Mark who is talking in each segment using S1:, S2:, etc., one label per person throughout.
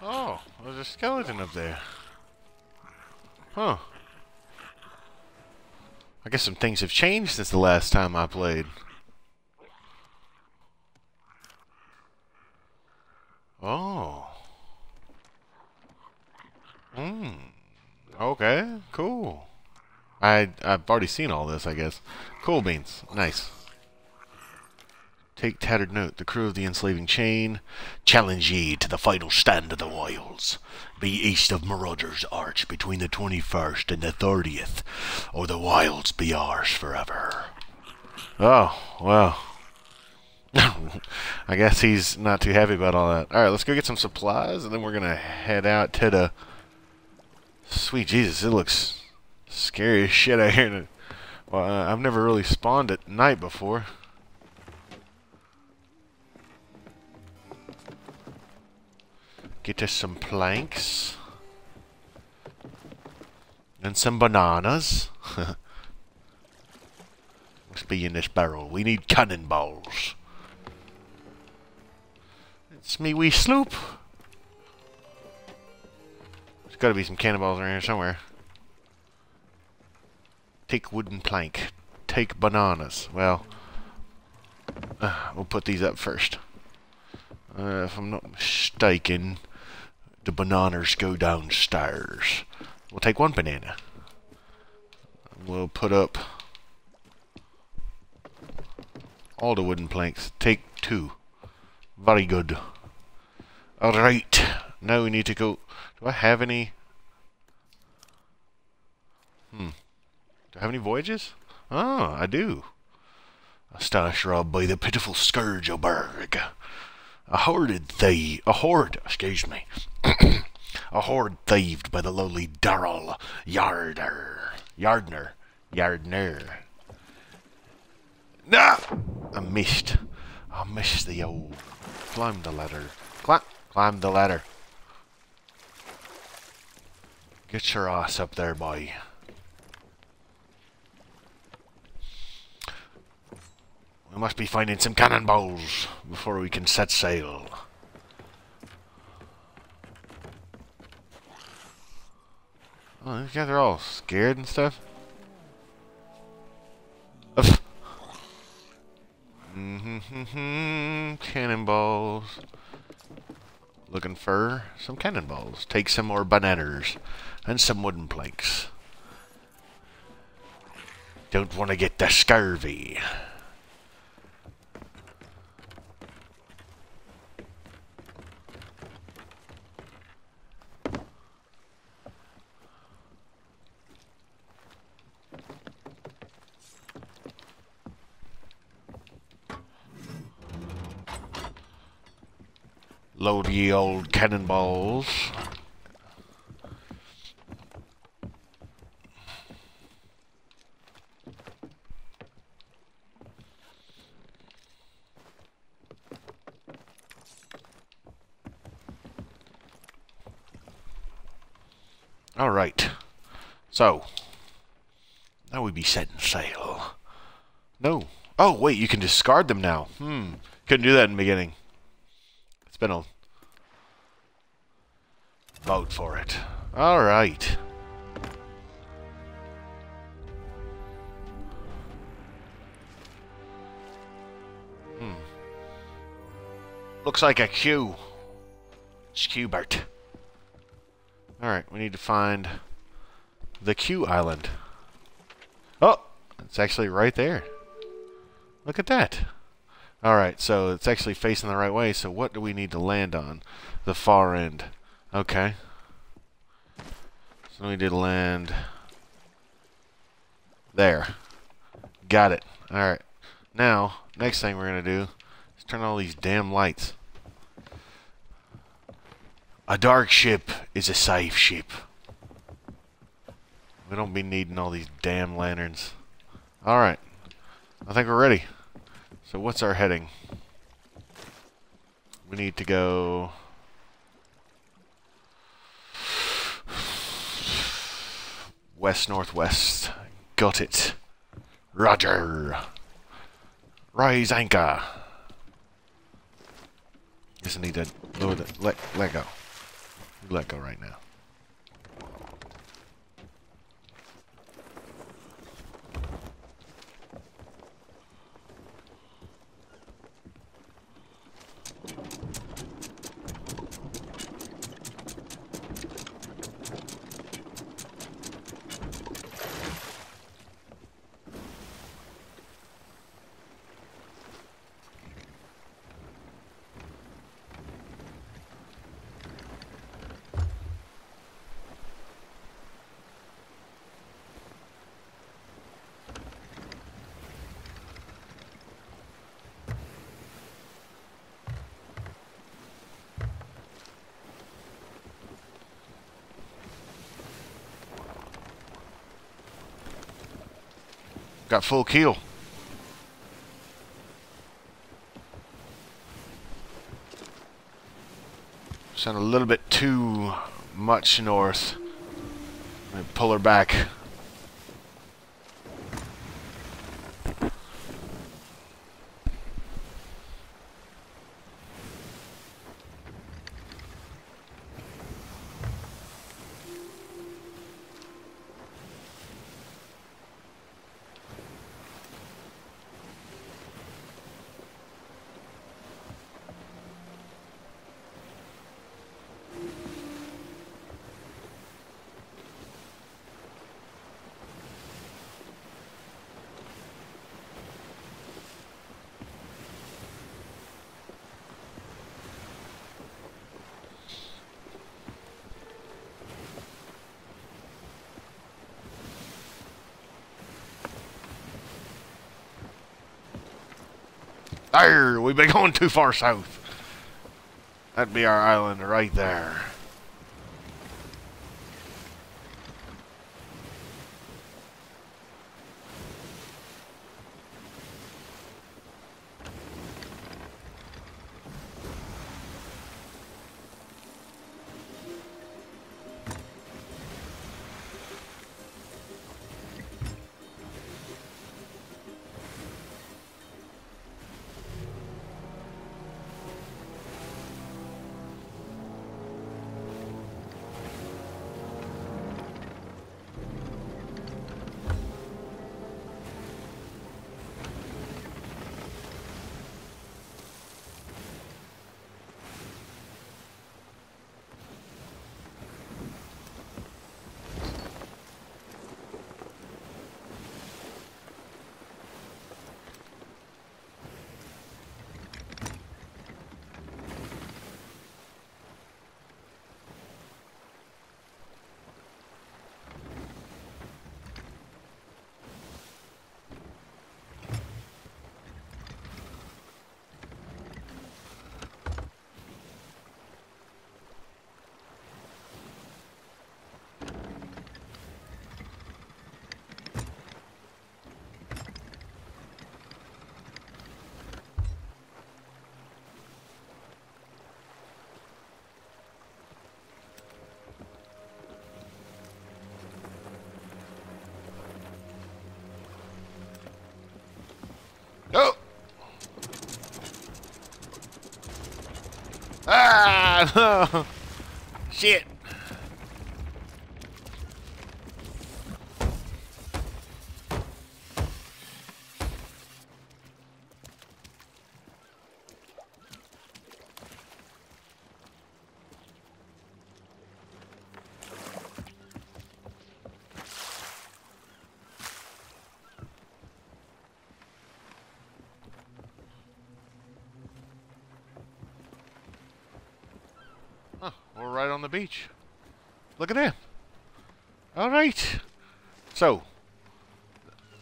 S1: Oh, there's a skeleton up there. Huh. I guess some things have changed since the last time I played. Oh. Hmm. Okay, cool. I, I've already seen all this, I guess. Cool beans. Nice. Take tattered note. The crew of the enslaving chain challenge ye to the final stand of the wilds. Be east of Marauder's Arch between the 21st and the 30th, or the wilds be ours forever. Oh, well. I guess he's not too happy about all that. Alright, let's go get some supplies, and then we're going to head out to the... Sweet Jesus, it looks scary as shit out here. Well, uh, I've never really spawned at night before. Get us some planks. And some bananas. Must be in this barrel. We need cannonballs. It's me wee sloop. There's got to be some cannonballs around here somewhere. Take wooden plank. Take bananas. Well, uh, we'll put these up first. Uh, if I'm not mistaken, the bananas go downstairs. We'll take one banana. We'll put up all the wooden planks. Take two. Very good. Alright. Now we need to go... Do I have any... Hmm. Do I have any voyages? Ah, I do. A stash robbed by the pitiful Scourge Oberg a hoarded thief, a hoard, excuse me, a hoard thieved by the lowly Darrell Yarder, Yardner, Yardner. Nah, I missed. I missed the old. Climb the ladder. Climb, climb the ladder. Get your ass up there, boy. We must be finding some cannonballs before we can set sail. Oh, these guys are all scared and stuff. Cannonballs. Looking for some cannonballs. Take some more bananas and some wooden planks. Don't want to get the scurvy. Load ye old cannonballs. Alright. So. Now we be setting sail. No. Oh, wait, you can discard them now. Hmm. Couldn't do that in the beginning. It's been a vote for it. All right. Hmm. Looks like a Q. It's Qbert. Alright, we need to find the Q Island. Oh! It's actually right there. Look at that. Alright, so it's actually facing the right way, so what do we need to land on? The far end. Okay. So we did land there. Got it. Alright. Now, next thing we're going to do is turn all these damn lights. A dark ship is a safe ship. We don't be needing all these damn lanterns. Alright. I think we're ready. So what's our heading? We need to go... West-northwest. Got it. Roger. Rise anchor. I need to lower the... Let, let go. let go right now. Got full keel. Sent a little bit too much north. pull her back. We've been going too far south. That'd be our island right there. No! Shit! Oh, we're right on the beach. Look at that. All right. So,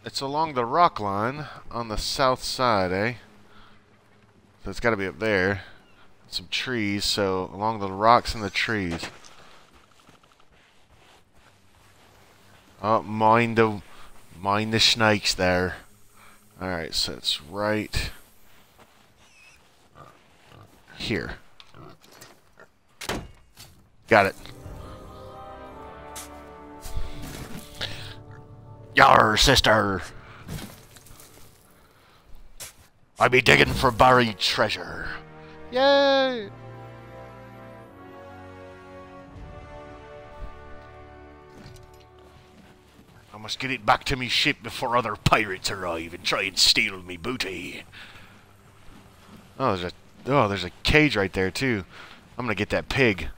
S1: it's along the rock line on the south side, eh? So it's got to be up there. Some trees, so along the rocks and the trees. Oh, mind the, mind the snakes there. Alright, so it's right here. Got it. Yar, sister! I be digging for buried treasure. Yay! I must get it back to me ship before other pirates arrive and try and steal me booty. Oh, there's a oh, there's a cage right there too. I'm gonna get that pig.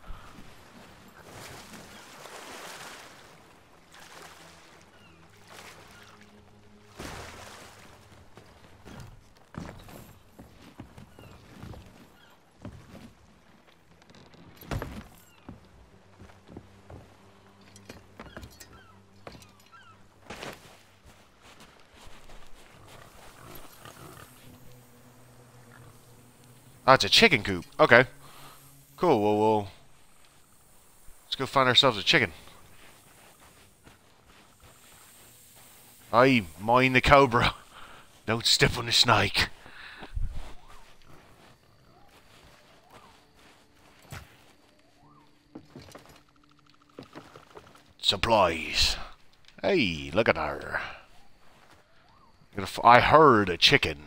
S1: Oh, it's a chicken coop. Okay. Cool. Well, we'll... Let's go find ourselves a chicken. I mind the cobra. Don't step on the snake. Supplies. Hey, look at her. I heard a chicken.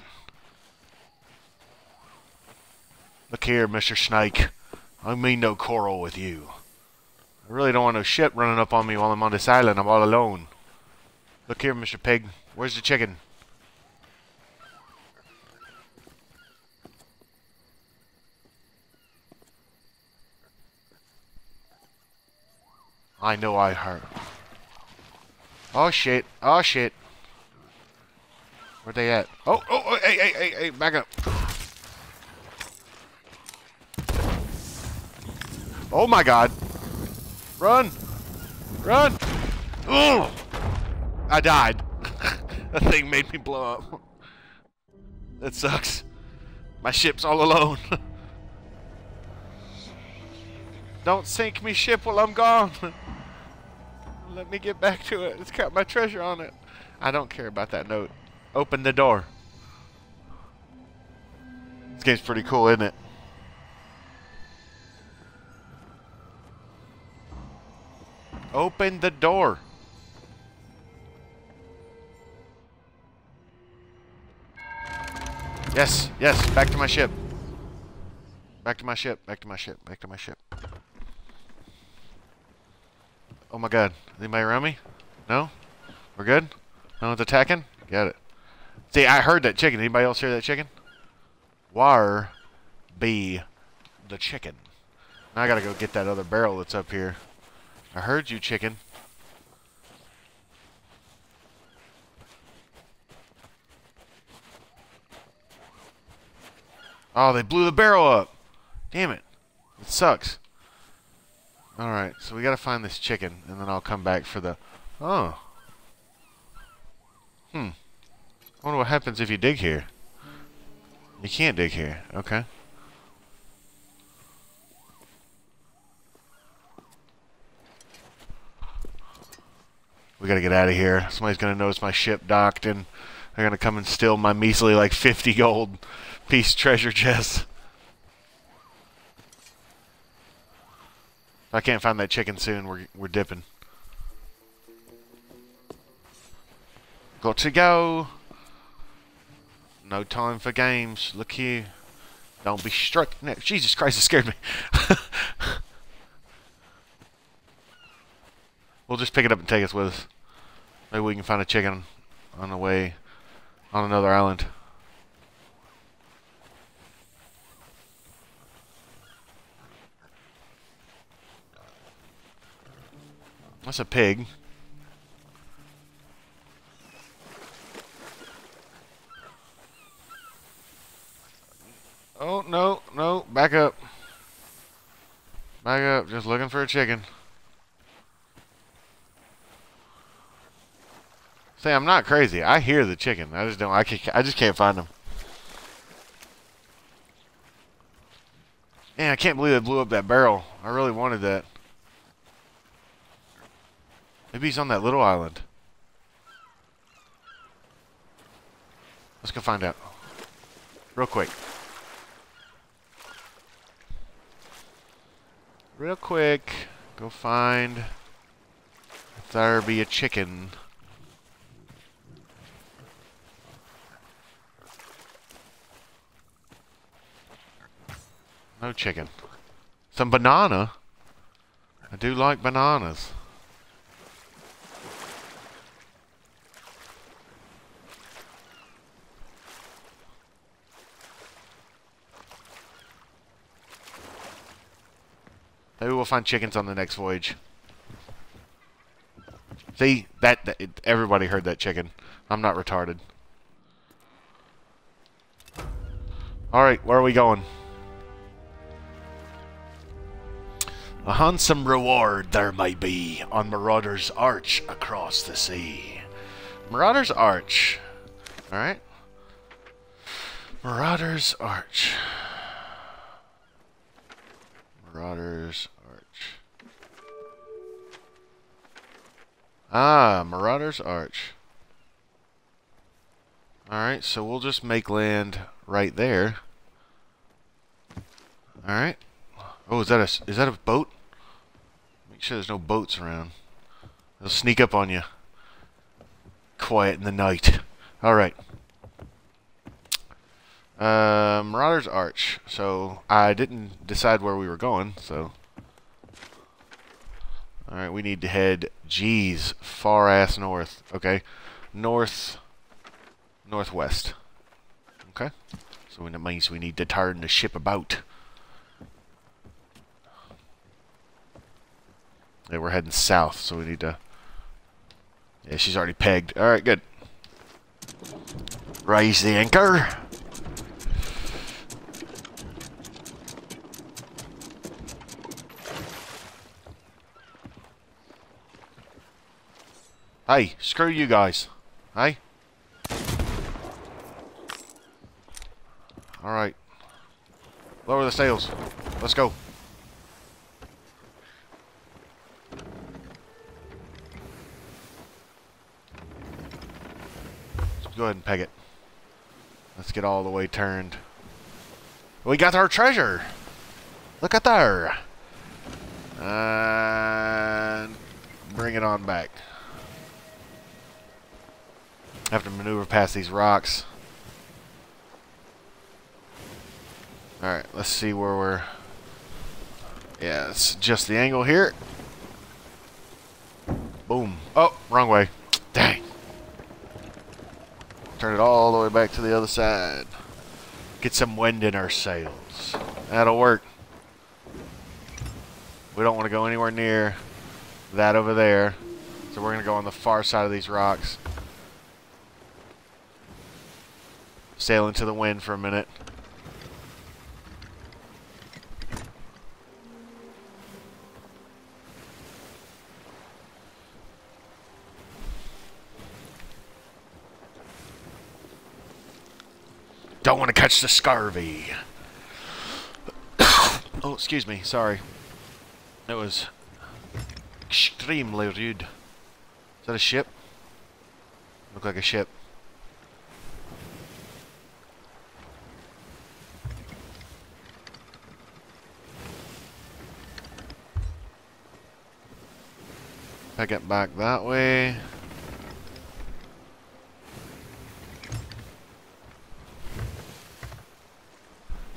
S1: Look here, Mr. Snake. I mean no quarrel with you. I really don't want no shit running up on me while I'm on this island. I'm all alone. Look here, Mr. Pig. Where's the chicken? I know I heard. Oh shit. Oh shit. Where they at? Oh, oh, oh, hey, hey, hey, hey, back up. Oh my god. Run! Run! Oh! I died. that thing made me blow up. That sucks. My ship's all alone. Don't sink me ship while I'm gone. Let me get back to it. It's got my treasure on it. I don't care about that note. Open the door. This game's pretty cool, isn't it? Open the door. Yes, yes, back to my ship. Back to my ship, back to my ship, back to my ship. Oh my god. Anybody around me? No? We're good? No one's attacking? Got it. See, I heard that chicken. Anybody else hear that chicken? Where be the chicken? Now I gotta go get that other barrel that's up here. I heard you, chicken. Oh, they blew the barrel up. Damn it. It sucks. Alright, so we gotta find this chicken, and then I'll come back for the... Oh. Hmm. I wonder what happens if you dig here. You can't dig here. Okay. We gotta get out of here. Somebody's gonna notice my ship docked and they're gonna come and steal my measly like 50 gold piece treasure chest. If I can't find that chicken soon, we're, we're dipping. Got to go. No time for games. Look here. Don't be struck. No, Jesus Christ, it scared me. We'll just pick it up and take us with us. Maybe we can find a chicken on the way on another island. That's a pig. Oh, no, no, back up. Back up, just looking for a chicken. Say, I'm not crazy. I hear the chicken. I just don't. I can. I just can't find them. Man, I can't believe they blew up that barrel. I really wanted that. Maybe he's on that little island. Let's go find out. Real quick. Real quick. Go find. If there be a chicken. No chicken. Some banana. I do like bananas. Maybe we'll find chickens on the next voyage. See, that, that it, everybody heard that chicken. I'm not retarded. All right, where are we going? A handsome reward there may be on Marauder's Arch across the sea. Marauder's Arch. Alright. Marauder's Arch. Marauder's Arch. Ah, Marauder's Arch. Alright, so we'll just make land right there. Alright. Oh, is that a is that a boat? Make sure there's no boats around. They'll sneak up on you. Quiet in the night. All right. Uh, Marauder's Arch. So I didn't decide where we were going. So. All right, we need to head. Geez, far ass north. Okay, north, northwest. Okay, so that means we need to turn the ship about. Yeah, we're heading south, so we need to... Yeah, she's already pegged. Alright, good. Raise the anchor. Hey, screw you guys. Hey? Alright. Lower the sails. Let's go. Go ahead and peg it. Let's get all the way turned. We got our treasure! Look at there! And bring it on back. have to maneuver past these rocks. Alright, let's see where we're... Yeah, it's just the angle here. Boom. Oh, wrong way. Dang. Turn it all the way back to the other side. Get some wind in our sails. That'll work. We don't want to go anywhere near that over there. So we're going to go on the far side of these rocks. Sail into the wind for a minute. Don't want to catch the scurvy. oh, excuse me. Sorry. It was extremely rude. Is that a ship? Look like a ship. I get back that way.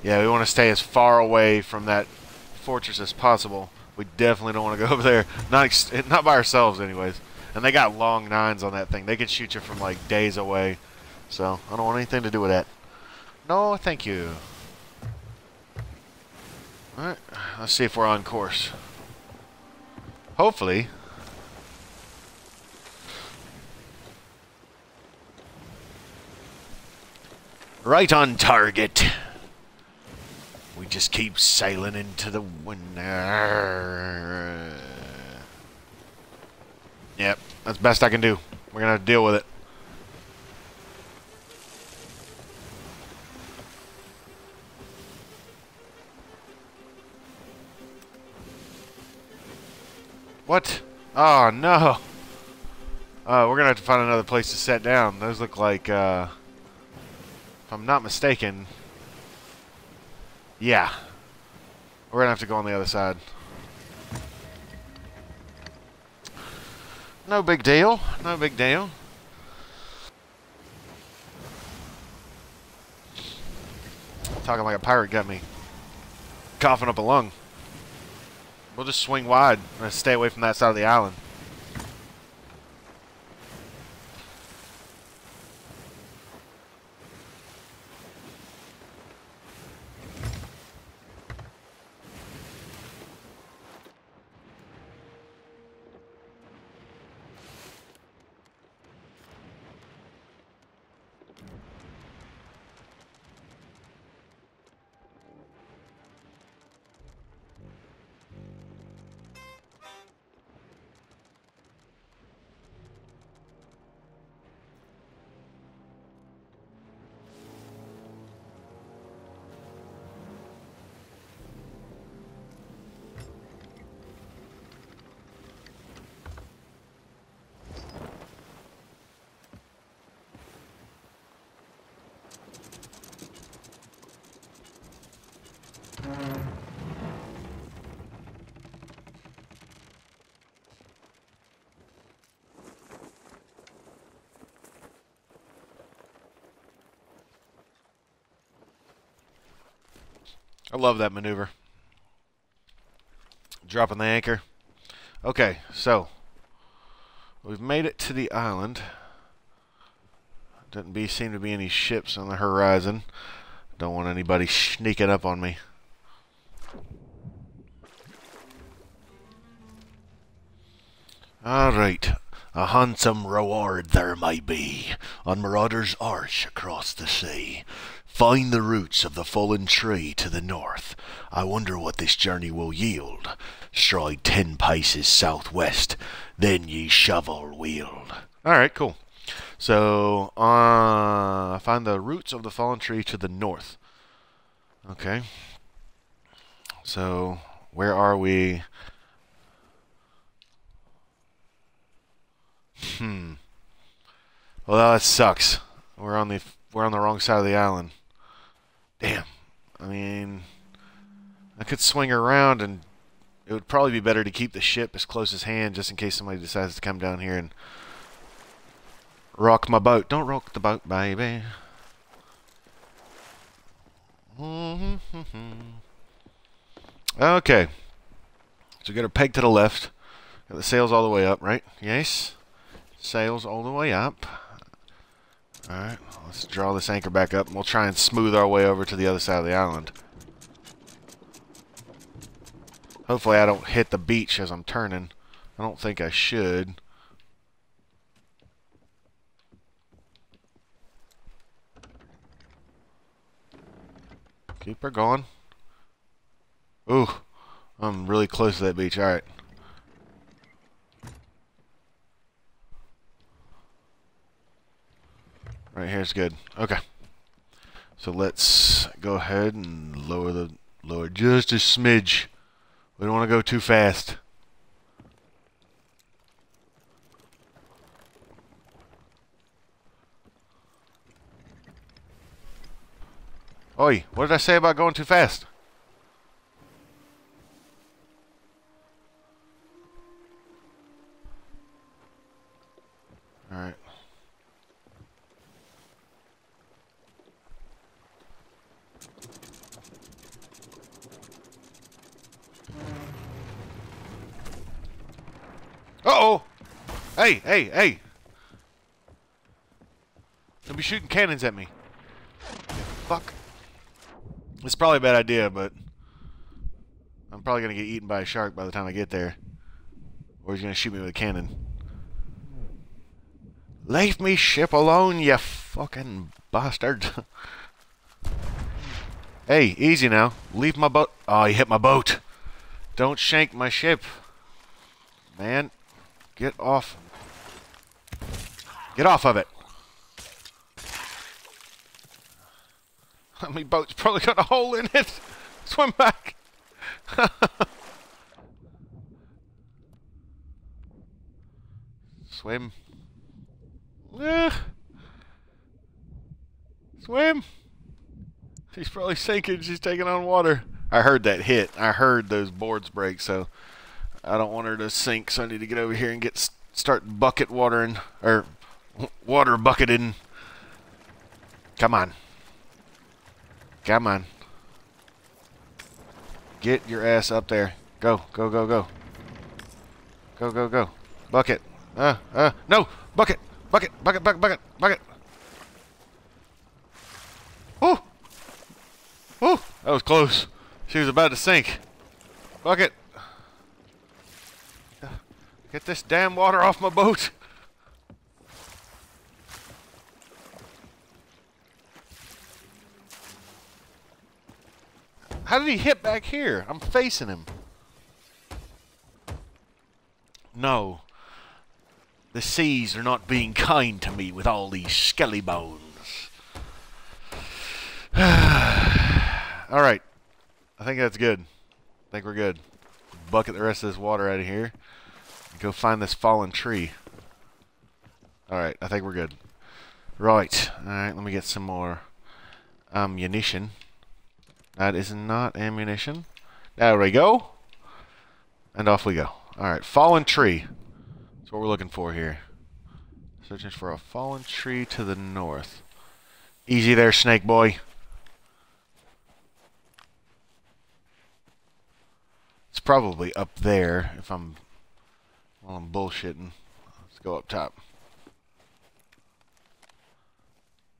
S1: Yeah, we want to stay as far away from that fortress as possible. We definitely don't want to go over there. Not eh, not by ourselves, anyways. And they got long nines on that thing. They can shoot you from like days away. So I don't want anything to do with that. No, thank you. Alright, let's see if we're on course. Hopefully. Right on target. Just keep sailing into the wind. Yep, that's best I can do. We're gonna deal with it. What? Oh, no. Uh, we're gonna have to find another place to set down. Those look like, uh, if I'm not mistaken, yeah. We're going to have to go on the other side. No big deal. No big deal. Talking like a pirate got me coughing up a lung. We'll just swing wide and stay away from that side of the island. I love that maneuver. Dropping the anchor. Okay, so we've made it to the island. Doesn't be seem to be any ships on the horizon. Don't want anybody sneaking up on me. Alright, a handsome reward there might be on Marauder's Arch across the sea. Find the roots of the fallen tree to the north. I wonder what this journey will yield. Stride ten paces southwest, then ye shovel wield. Alright, cool. So, uh, find the roots of the fallen tree to the north. Okay. So, where are we? Hmm. Well, that sucks. We're on the we're on the wrong side of the island. Damn. I mean, I could swing around, and it would probably be better to keep the ship as close as hand, just in case somebody decides to come down here and rock my boat. Don't rock the boat, baby. Mm-hmm. okay. So we got our peg to the left. Got the sails all the way up, right? Yes. Sails all the way up. Alright, let's draw this anchor back up and we'll try and smooth our way over to the other side of the island. Hopefully I don't hit the beach as I'm turning. I don't think I should. Keep her going. Ooh, I'm really close to that beach. Alright. Right here is good. Okay. So let's go ahead and lower the lower just a smidge. We don't want to go too fast. Oi, what did I say about going too fast? Alright. Uh-oh! Hey, hey, hey! Don't be shooting cannons at me. Fuck. It's probably a bad idea, but I'm probably going to get eaten by a shark by the time I get there. Or he's going to shoot me with a cannon. Leave me ship alone, you fucking bastard. hey, easy now. Leave my boat. Oh, you hit my boat. Don't shank my ship. Man, get off. Get off of it. My boat's probably got a hole in it. Swim back. Swim. Yeah. Swim. She's probably sinking. She's taking on water. I heard that hit. I heard those boards break, so I don't want her to sink. So I need to get over here and get start bucket watering or water bucketing. Come on. Come on. Get your ass up there. Go, go, go, go. Go, go, go. Bucket. Uh, uh, no! Bucket! Bucket, bucket, bucket, bucket, bucket. Oh! Oh! That was close. She was about to sink. Bucket. Get this damn water off my boat! How did he hit back here? I'm facing him. No. The seas are not being kind to me with all these skelly bones. Alright. I think that's good. I think we're good. Bucket the rest of this water out of here. Go find this fallen tree. Alright, I think we're good. Right. Alright, let me get some more ammunition. That is not ammunition. There we go. And off we go. Alright, fallen tree. That's what we're looking for here. Searching for a fallen tree to the north. Easy there, snake boy. It's probably up there if I'm I'm bullshitting. Let's go up top.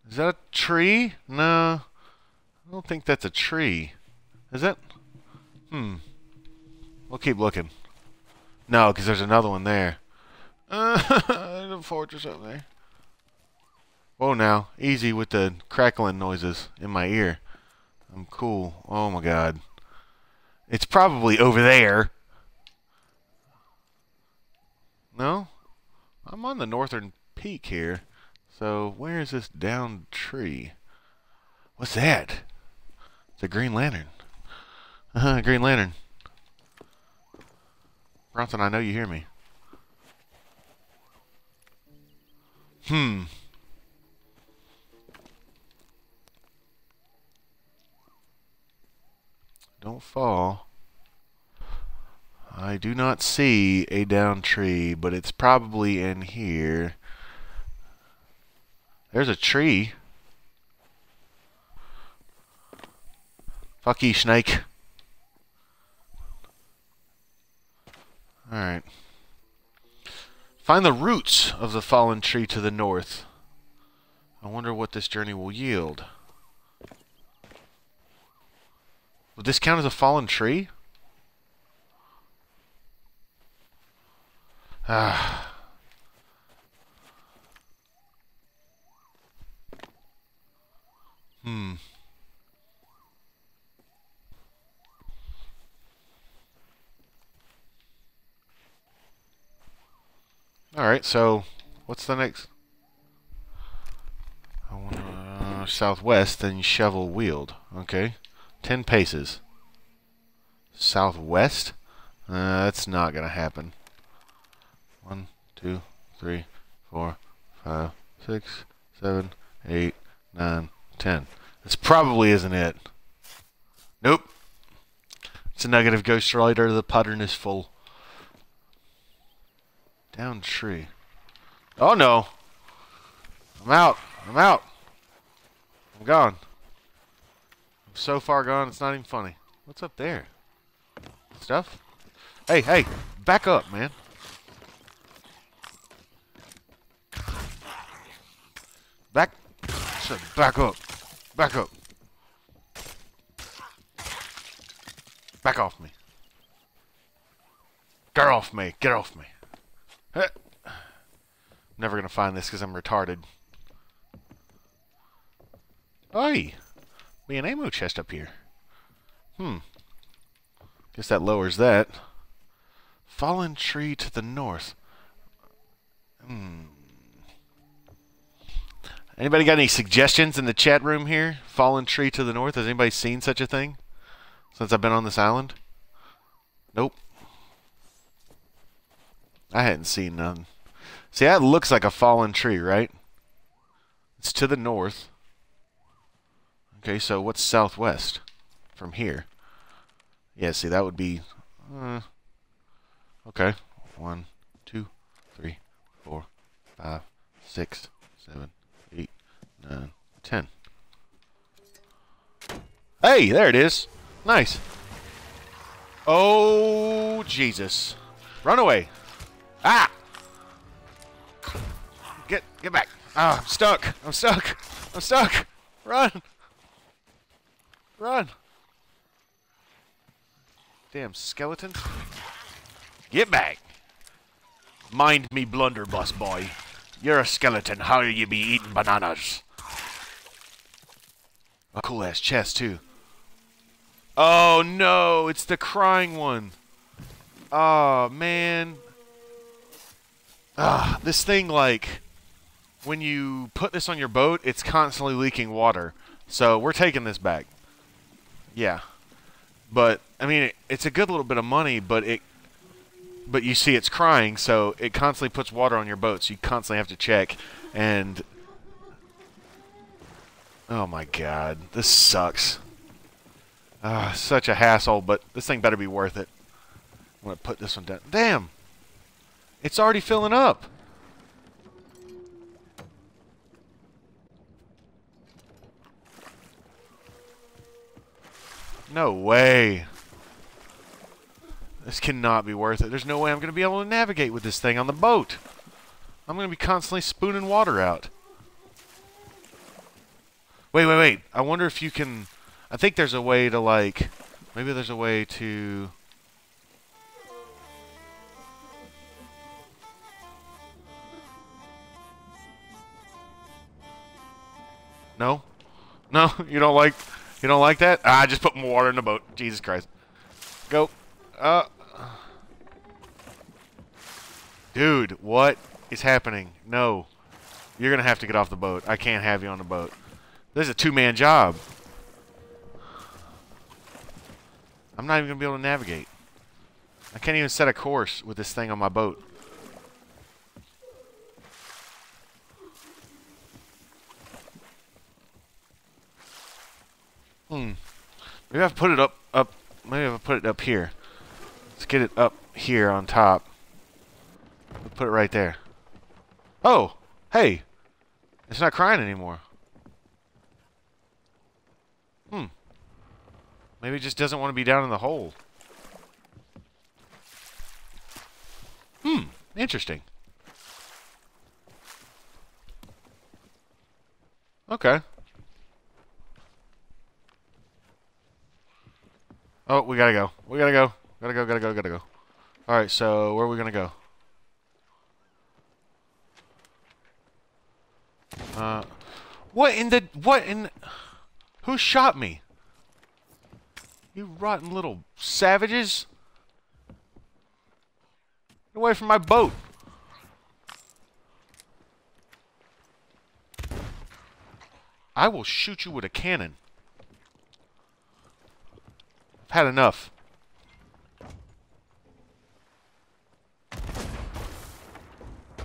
S1: Is that a tree? No. I don't think that's a tree. Is it? Hmm. We'll keep looking. No, because there's another one there. Uh, there's a fortress up there. Whoa now. Easy with the crackling noises in my ear. I'm cool. Oh my god. It's probably over there. No? I'm on the northern peak here. So, where is this downed tree? What's that? It's a Green Lantern. Uh -huh, Green Lantern. Bronson, I know you hear me. Hmm. Don't fall. I do not see a down tree, but it's probably in here. There's a tree. Fuck you, snake. Alright. Find the roots of the fallen tree to the north. I wonder what this journey will yield. Would this count as a fallen tree? Ah. hmm. Alright, so what's the next? I want uh, southwest, then shovel wield. Okay. Ten paces. Southwest? Uh, that's not going to happen. Two, three, four, five, six, seven, eight, nine, ten. This probably isn't it. Nope. It's a negative ghost rider. The pattern is full. Down tree. Oh no! I'm out! I'm out! I'm gone. I'm so far gone, it's not even funny. What's up there? Stuff? Hey, hey! Back up, man! Back! Back up! Back up! Back off me! Get off me! Get off me! Never gonna find this because I'm retarded. Oi! Be an ammo chest up here. Hmm. Guess that lowers that. Fallen tree to the north. Hmm. Anybody got any suggestions in the chat room here? Fallen tree to the north? Has anybody seen such a thing since I've been on this island? Nope. I hadn't seen none. See, that looks like a fallen tree, right? It's to the north. Okay, so what's southwest from here? Yeah, see, that would be... Uh, okay. One, two, three, four, five, six, seven, nine, ten. Hey, there it is. Nice. Oh, Jesus. Run away. Ah! Get get back. Ah, I'm stuck. I'm stuck. I'm stuck. Run. Run. Damn skeleton. Get back. Mind me blunderbuss boy. You're a skeleton. How you be eating bananas? A cool ass chest too. Oh no, it's the crying one. Oh man. Ah, this thing like when you put this on your boat, it's constantly leaking water. So we're taking this back. Yeah. But I mean, it, it's a good little bit of money, but it but you see it's crying, so it constantly puts water on your boat, so you constantly have to check and Oh my god, this sucks. Ah, such a hassle, but this thing better be worth it. I'm gonna put this one down. Damn! It's already filling up! No way. This cannot be worth it. There's no way I'm going to be able to navigate with this thing on the boat. I'm going to be constantly spooning water out. Wait, wait, wait. I wonder if you can... I think there's a way to, like... Maybe there's a way to... No? No? You don't like... You don't like that? Ah, just put more water in the boat. Jesus Christ. Go. Uh. Dude, what is happening? No. You're going to have to get off the boat. I can't have you on the boat. This is a two-man job. I'm not even going to be able to navigate. I can't even set a course with this thing on my boat. Hmm. Maybe I've put it up, up, maybe I've put it up here. Let's get it up here on top. Put it right there. Oh! Hey! It's not crying anymore. Hmm. Maybe it just doesn't want to be down in the hole. Hmm. Interesting. Okay. Oh, we gotta go. We gotta go. Gotta go, gotta go, gotta go. Alright, so where are we gonna go? Uh, what in the, what in, who shot me? You rotten little savages. Get away from my boat. I will shoot you with a cannon. I've had enough.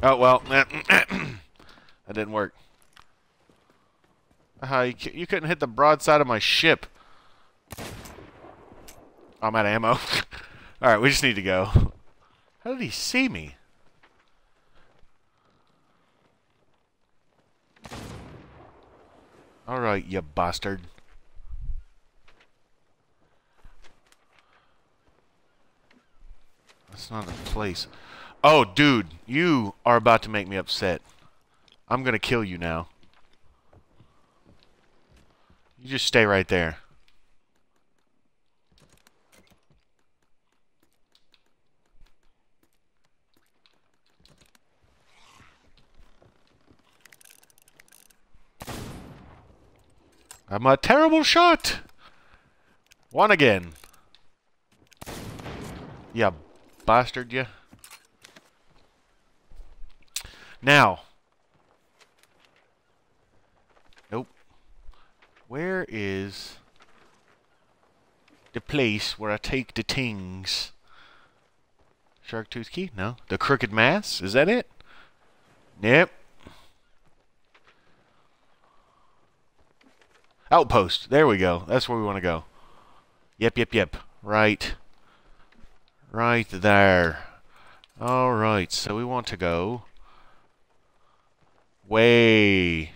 S1: Oh, well. that didn't work. Uh, you, you couldn't hit the broadside of my ship. I'm out of ammo. Alright, we just need to go. How did he see me? Alright, you bastard. That's not a place. Oh, dude, you are about to make me upset. I'm gonna kill you now. You just stay right there. I'm a terrible shot! One again. Yeah, bastard you. Now. Nope. Where is the place where I take the tings? Shark Tooth Key? No. The Crooked Masts? Is that it? Nope. Outpost. There we go. That's where we want to go. Yep, yep, yep. Right. Right there. Alright, so we want to go way,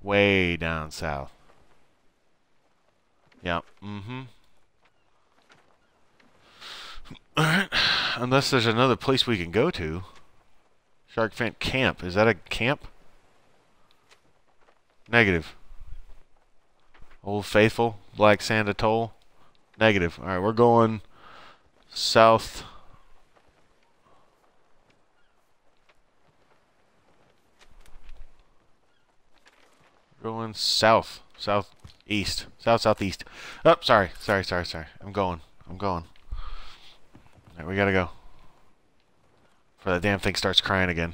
S1: way down south. Yep, mm-hmm. Alright, unless there's another place we can go to. Shark Fin Camp. Is that a camp? Negative. Old Faithful, Black Sand Atoll. Negative. Alright, we're going south going south south East. South, southeast. Oh, sorry. Sorry, sorry, sorry. I'm going. I'm going. All right, we gotta go. Before that damn thing starts crying again.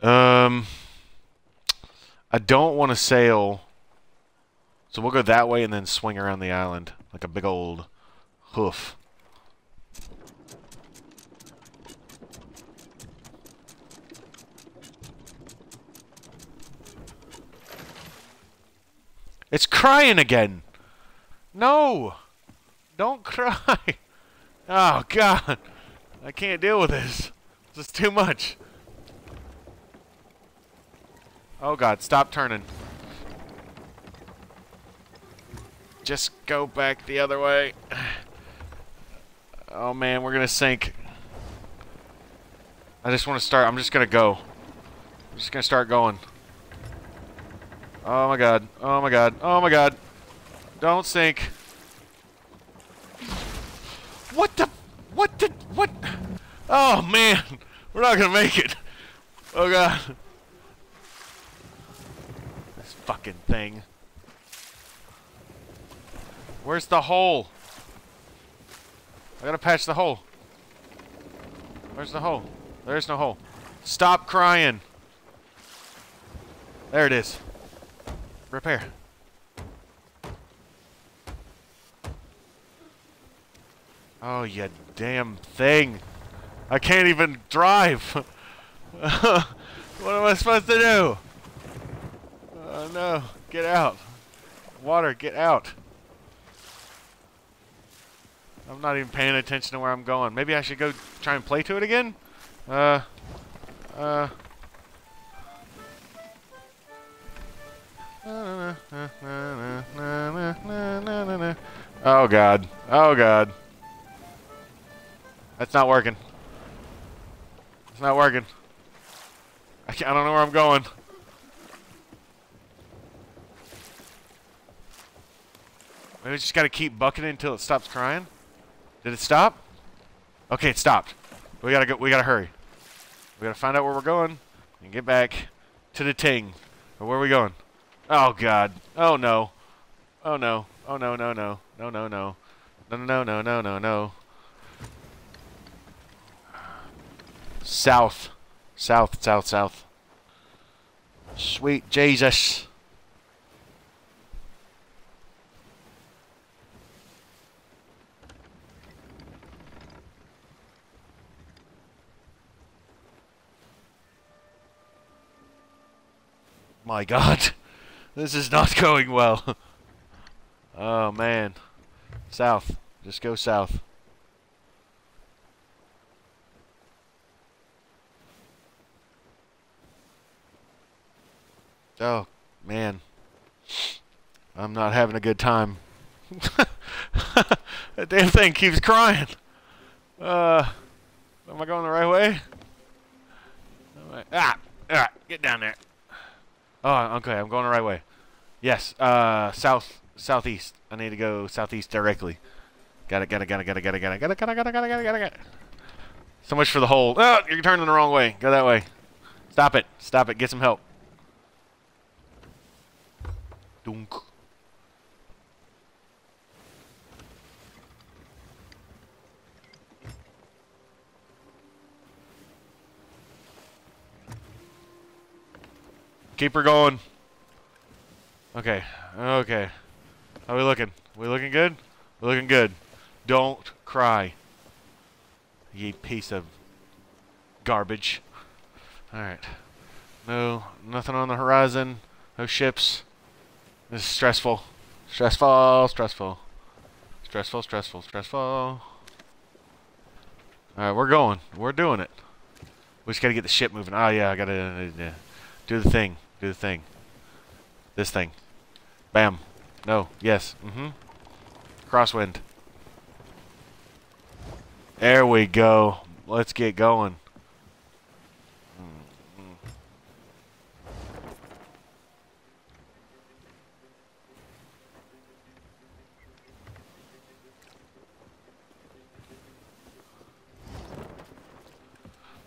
S1: Um... I don't want to sail... So we'll go that way and then swing around the island. Like a big old hoof. It's crying again. No. Don't cry. Oh, God. I can't deal with this. This is too much. Oh, God. Stop turning. Just go back the other way. Oh, man. We're to sink. I just want to start. I'm just to go. I'm just to start going. Oh my god. Oh my god. Oh my god. Don't sink. What the? What the? What? Oh man. We're not gonna make it. Oh god. Fucking thing. Where's the hole? I gotta patch the hole. Where's the hole? There's no hole. Stop crying. There it is. Repair. Oh, you damn thing. I can't even drive. what am I supposed to do? Oh, no. Get out. Water, get out. I'm not even paying attention to where I'm going. Maybe I should go try and play to it again? Uh, uh... Oh god. Oh god. That's not working. It's not working. I, I don't know where I'm going. Maybe we just gotta keep bucketing until it stops crying. Did it stop? Okay, it stopped. We gotta go. We gotta hurry. We gotta find out where we're going and get back to the ting. Where are we going? Oh god. Oh no. Oh no. Oh no no no. No no no. No no no no no no. South. South, south, south. Sweet Jesus. My god. This is not going well. oh, man. South. Just go south. Oh, man. I'm not having a good time. that damn thing keeps crying. Uh, am I going the right way? Ah, ah, get down there. Oh, okay, I'm going the right way. Yes, uh, south, southeast. I need to go southeast directly. Got it, got it, got it, got it, got it, got it, got it, got it, got it, got it, got it, got it. So much for the hole. Oh, you're turning the wrong way. Go that way. Stop it. Stop it. Get some help. Dunk. Keep her going. Okay. Okay. How we looking? We looking good? We looking good. Don't cry. Ye piece of garbage. Alright. No, nothing on the horizon. No ships. This is stressful. Stressful, stressful. Stressful, stressful, stressful. Alright, we're going. We're doing it. We just gotta get the ship moving. Oh, yeah, I gotta uh, do the thing. Do the thing. This thing. Bam. No. Yes. Mm-hmm. Crosswind. There we go. Let's get going.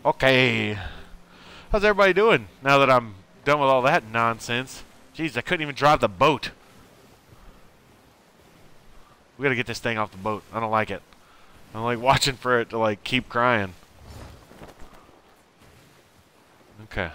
S1: Okay. How's everybody doing now that I'm Done with all that nonsense. Jeez, I couldn't even drive the boat. We gotta get this thing off the boat. I don't like it. I'm like watching for it to like keep crying. Okay.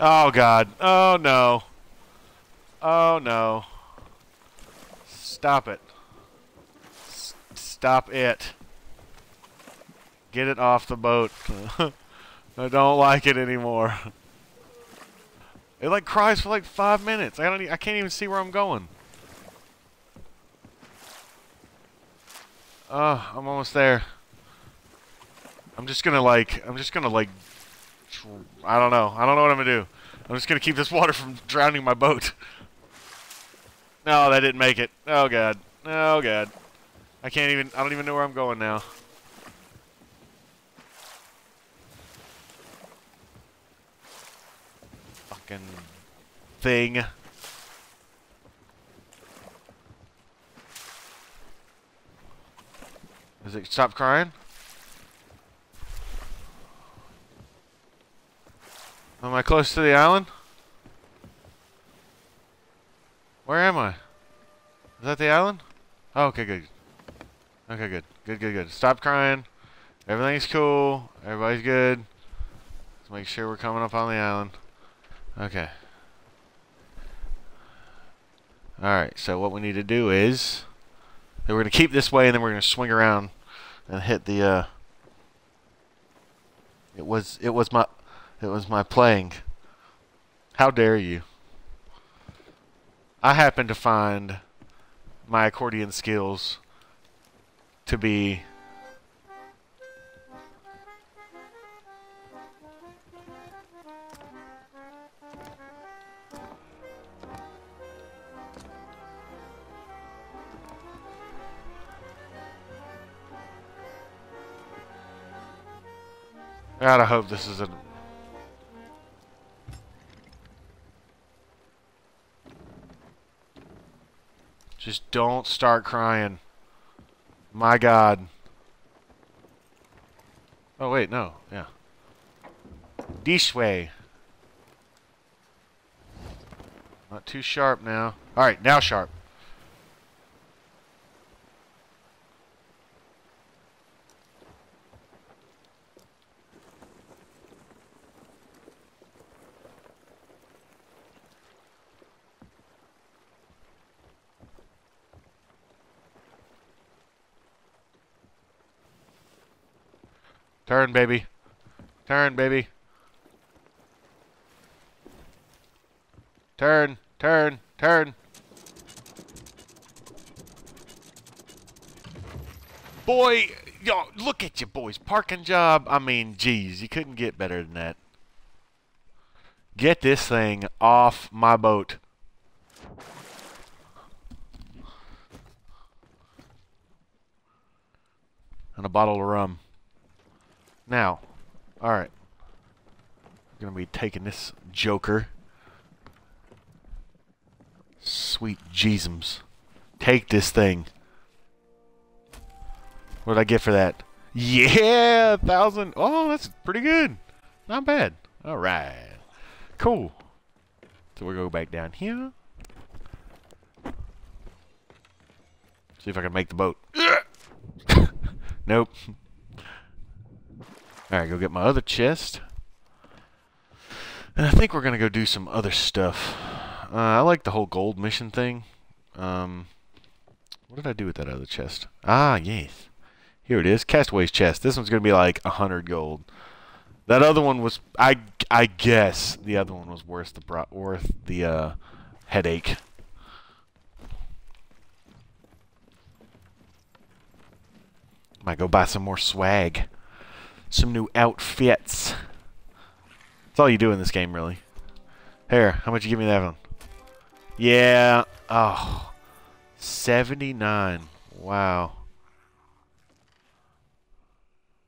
S1: Oh god. Oh no. Oh no. Stop it. S stop it. Get it off the boat. I don't like it anymore. It like cries for like five minutes. I don't. E I can't even see where I'm going. Oh, I'm almost there. I'm just gonna like. I'm just gonna like I don't know. I don't know what I'm going to do. I'm just going to keep this water from drowning my boat. No, that didn't make it. Oh, God. Oh, God. I can't even... I don't even know where I'm going now. Fucking thing. Is it stop crying? Am I close to the island? Where am I? Is that the island? Oh, okay, good. Okay, good. Good, good, good. Stop crying. Everything's cool. Everybody's good. Let's make sure we're coming up on the island. Okay. Alright, so what we need to do is... We're going to keep this way and then we're going to swing around and hit the... Uh, it was it was my it was my playing. How dare you? I happen to find my accordion skills to be God, I hope this is a Just don't start crying. My God. Oh, wait, no. Yeah. This way. Not too sharp now. Alright, now sharp. Turn, baby. Turn, baby. Turn, turn, turn. Boy, y'all, look at you boys. Parking job. I mean, geez, you couldn't get better than that. Get this thing off my boat. And a bottle of rum. Now, alright. To be taking this Joker. Sweet Jeezums. Take this thing. What did I get for that? Yeah, thousand. Oh, that's pretty good. Not bad. All right. Cool. So we go back down here. See if I can make the boat. nope. Alright, go get my other chest. And I think we're going to go do some other stuff. Uh, I like the whole gold mission thing. Um, what did I do with that other chest? Ah, yes. Here it is. Castaway's chest. This one's going to be like a 100 gold. That other one was, I, I guess, the other one was worth the, worth the uh, headache. Might go buy some more swag. Some new outfits. That's all you do in this game, really. Here, how much you give me that one? Yeah. Oh. 79. Wow.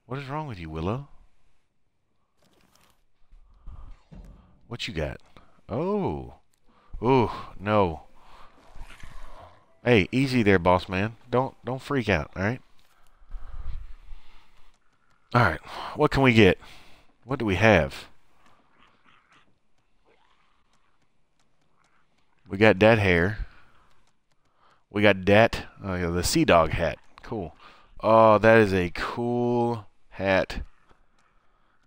S1: What is wrong with you, Willow? What you got? Oh. Ooh, no. Hey, easy there, boss man. Don't don't freak out, alright? Alright, what can we get? What do we have? We got that hair. We got that, oh uh, yeah, the sea dog hat. Cool. Oh, that is a cool hat.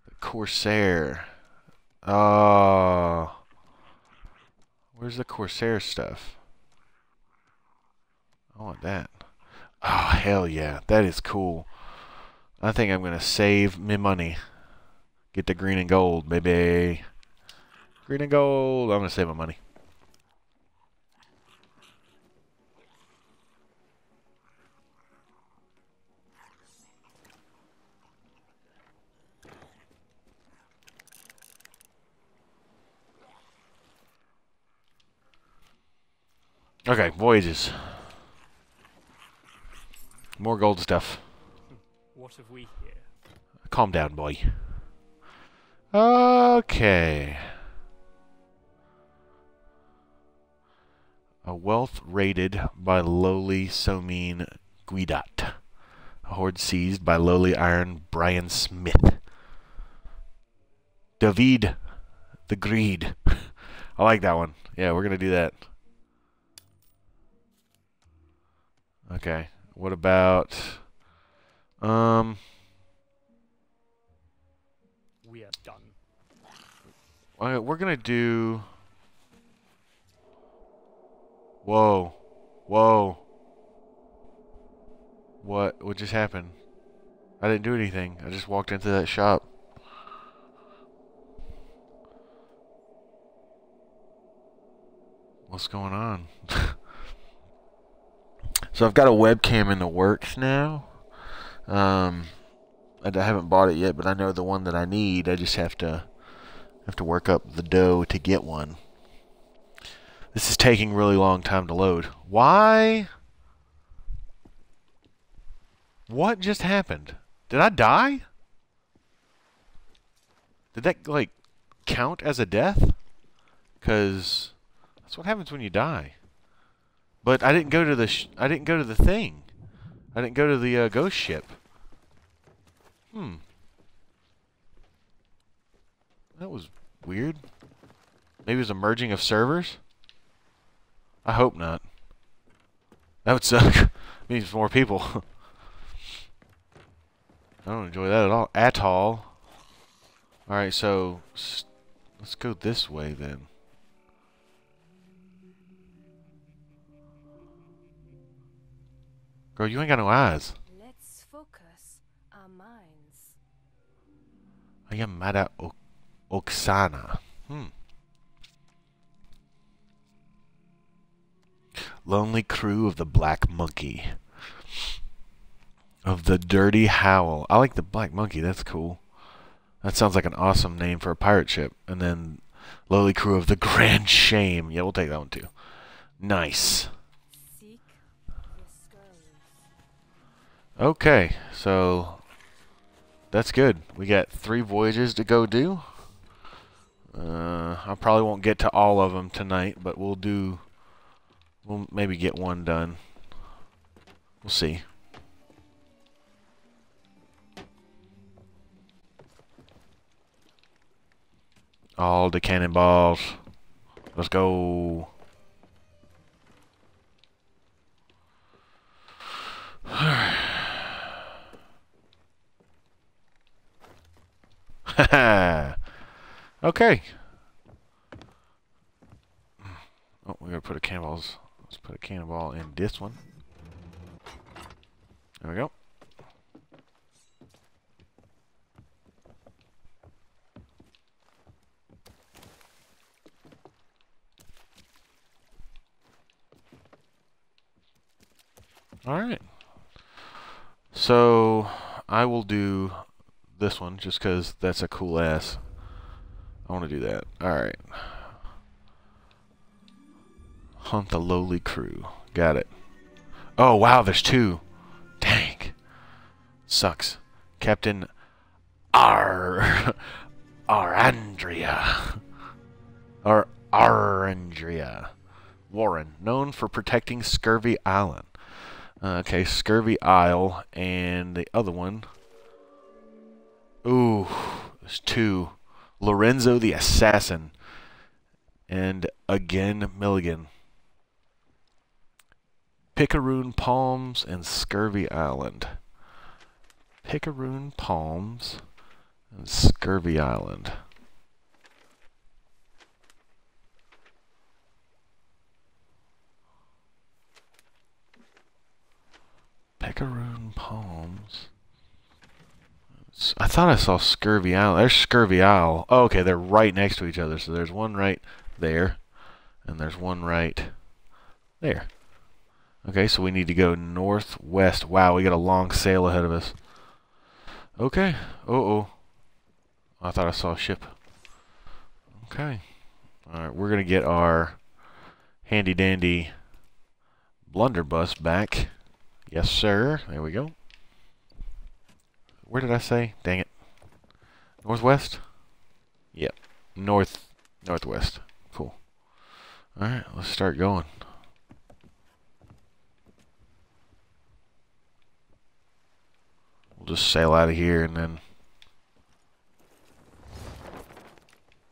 S1: The Corsair. Oh. Where's the Corsair stuff? I want that. Oh, hell yeah. That is cool. I think I'm going to save me money. Get the green and gold, baby. Green and gold. I'm going to save my money. Okay, voyages. More gold stuff.
S2: What have we here?
S1: Calm down, boy. Okay. A wealth raided by lowly Somine Guidat. A hoard seized by lowly Iron Brian Smith. David the Greed. I like that one. Yeah, we're going to do that. Okay. What about um
S2: We are done.
S1: uh, we're gonna do Whoa. Whoa. What what just happened? I didn't do anything. I just walked into that shop. What's going on? So I've got a webcam in the works now. Um, I haven't bought it yet, but I know the one that I need. I just have to have to work up the dough to get one. This is taking really long time to load. Why? What just happened? Did I die? Did that like count as a death? Cuz that's what happens when you die. But I didn't go to the I didn't go to the thing. I didn't go to the uh, ghost ship. Hmm. That was weird. Maybe it was a merging of servers? I hope not. That would suck. means more people. I don't enjoy that at all. At all. Alright, so... Let's go this way then. Girl, you ain't got no eyes.
S3: Let's focus our minds.
S1: I am Mada o Oksana. Hmm. Lonely crew of the Black Monkey. Of the Dirty Howl. I like the Black Monkey. That's cool. That sounds like an awesome name for a pirate ship. And then Lowly crew of the Grand Shame. Yeah, we'll take that one too. Nice. Okay, so that's good. We got three voyages to go do. Uh, I probably won't get to all of them tonight, but we'll do. We'll maybe get one done. We'll see. All the cannonballs. Let's go. okay. Oh, we gotta put a cannonballs. Let's put a cannonball in this one. There we go. Alright. So I will do this one just because that's a cool ass. I want to do that. Alright. Hunt the lowly crew. Got it. Oh, wow, there's two. Dang. Sucks. Captain R. Arandria. Or Arandria. Warren, known for protecting Scurvy Island. Uh, okay, Scurvy Isle, and the other one. Ooh, there's two. Lorenzo the Assassin, and again Milligan. Picaroon Palms and Scurvy Island. Picaroon Palms and Scurvy Island. Picaroon Palms. I thought I saw Scurvy Isle. There's Scurvy Isle. Oh, okay, they're right next to each other. So there's one right there, and there's one right there. Okay, so we need to go northwest. Wow, we got a long sail ahead of us. Okay. Uh oh. I thought I saw a ship. Okay. Alright, we're going to get our handy dandy blunderbuss back. Yes, sir. There we go. Where did I say? Dang it. Northwest? Yep. North, northwest. Cool. Alright, let's start going. We'll just sail out of here and then...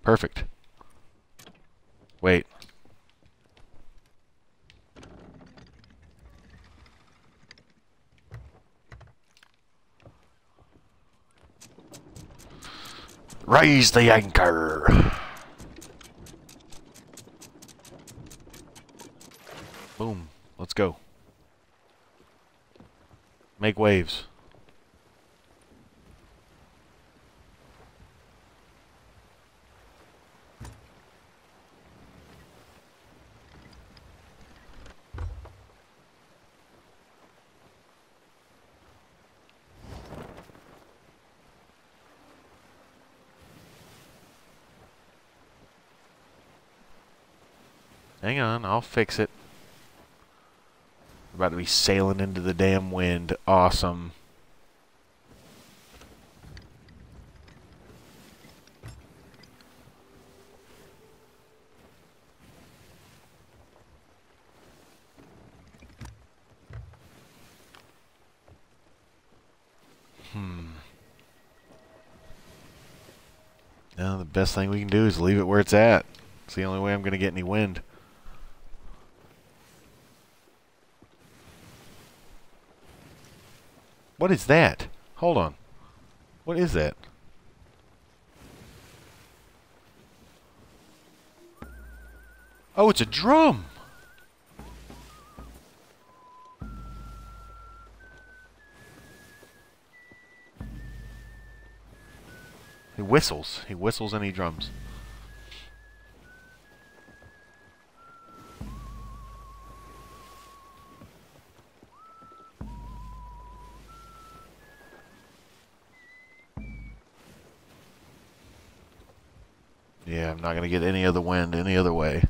S1: Perfect. Wait. Raise the anchor. Boom. Let's go. Make waves. Hang on, I'll fix it. About to be sailing into the damn wind. Awesome. Hmm. Now the best thing we can do is leave it where it's at. It's the only way I'm going to get any wind. What is that? Hold on. What is that? Oh, it's a drum! He whistles. He whistles and he drums. Not going to get any other wind any other way.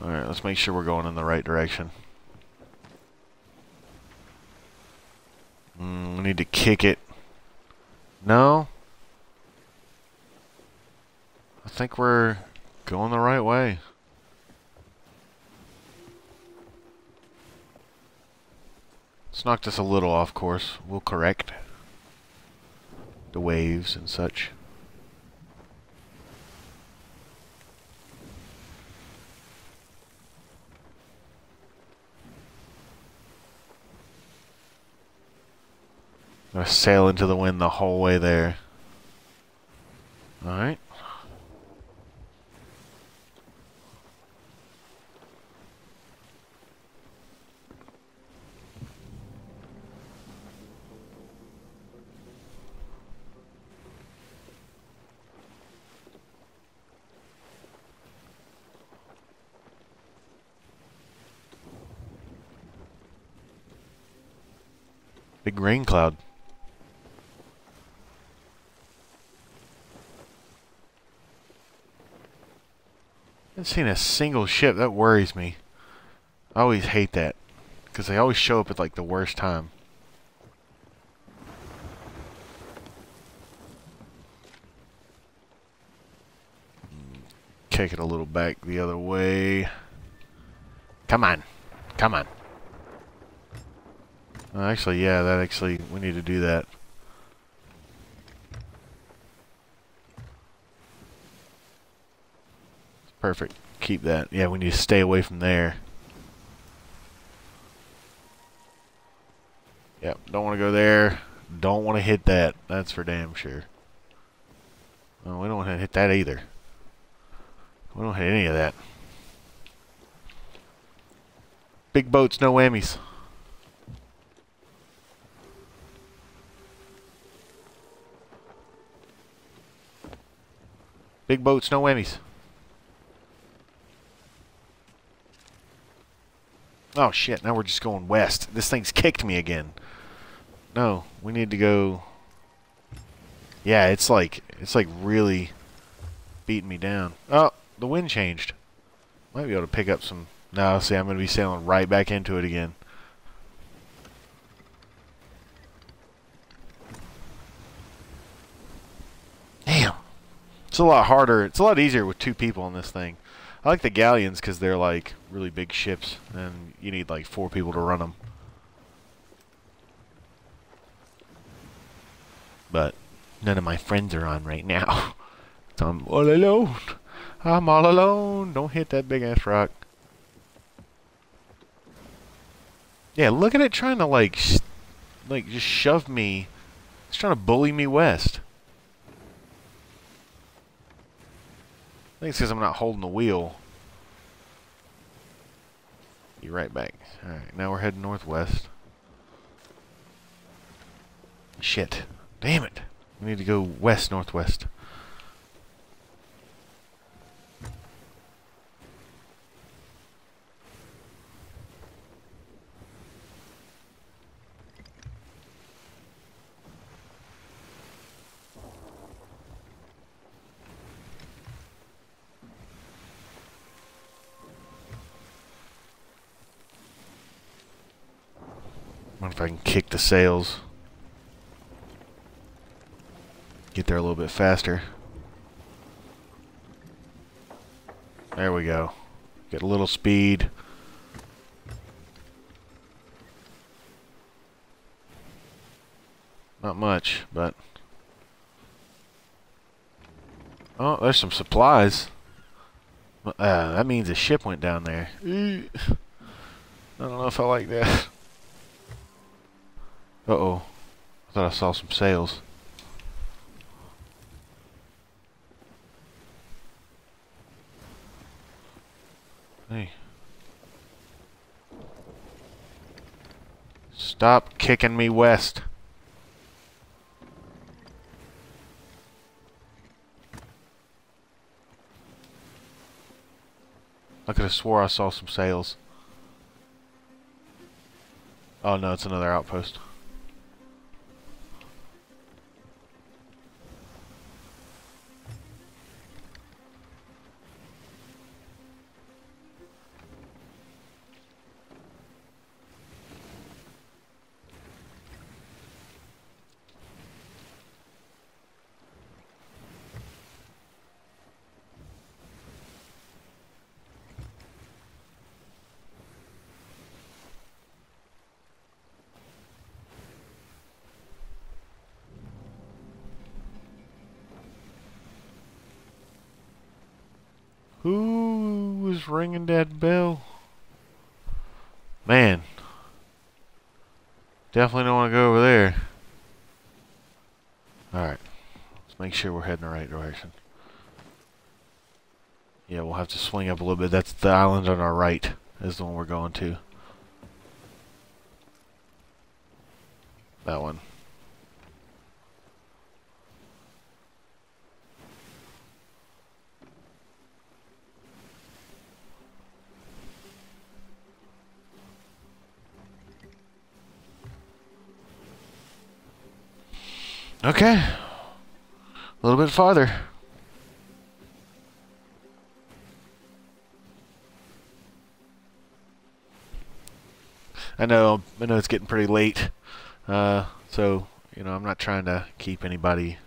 S1: Alright, let's make sure we're going in the right direction. Mm, we need to kick it. No? I think we're going the right way. It's knocked us a little off course. We'll correct the waves and such. Gonna sail into the wind the whole way there. Alright. Rain cloud. I haven't seen a single ship. That worries me. I always hate that. Because they always show up at like the worst time. Kick it a little back the other way. Come on. Come on. Uh, actually, yeah, that actually, we need to do that. Perfect. Keep that. Yeah, we need to stay away from there. Yep, don't want to go there. Don't want to hit that. That's for damn sure. We don't want to hit that either. We don't hit any of that. Big boats, no whammies. Big boats, no whammies. Oh shit, now we're just going west. This thing's kicked me again. No, we need to go... Yeah, it's like, it's like really beating me down. Oh, the wind changed. Might be able to pick up some... No, see, I'm going to be sailing right back into it again. Damn. It's a lot harder. It's a lot easier with two people on this thing. I like the galleons because they're like really big ships, and you need like four people to run them. But none of my friends are on right now, so I'm all alone. I'm all alone. Don't hit that big ass rock. Yeah, look at it trying to like, like just shove me. It's trying to bully me west. Think it's because I'm not holding the wheel. Be right back. Alright, now we're heading northwest. Shit. Damn it. We need to go west-northwest. wonder if I can kick the sails. Get there a little bit faster. There we go. Get a little speed. Not much, but... Oh, there's some supplies. Uh, that means a ship went down there. I don't know if I like that. Uh-oh. I thought I saw some sails. Hey. Stop kicking me west. I could have swore I saw some sails. Oh no, it's another outpost. Definitely don't want to go over there. Alright. Let's make sure we're heading the right direction. Yeah, we'll have to swing up a little bit. That's the island on our right is the one we're going to. That one. Okay. A little bit farther. I know, I know it's getting pretty late, uh, so you know I'm not trying to keep anybody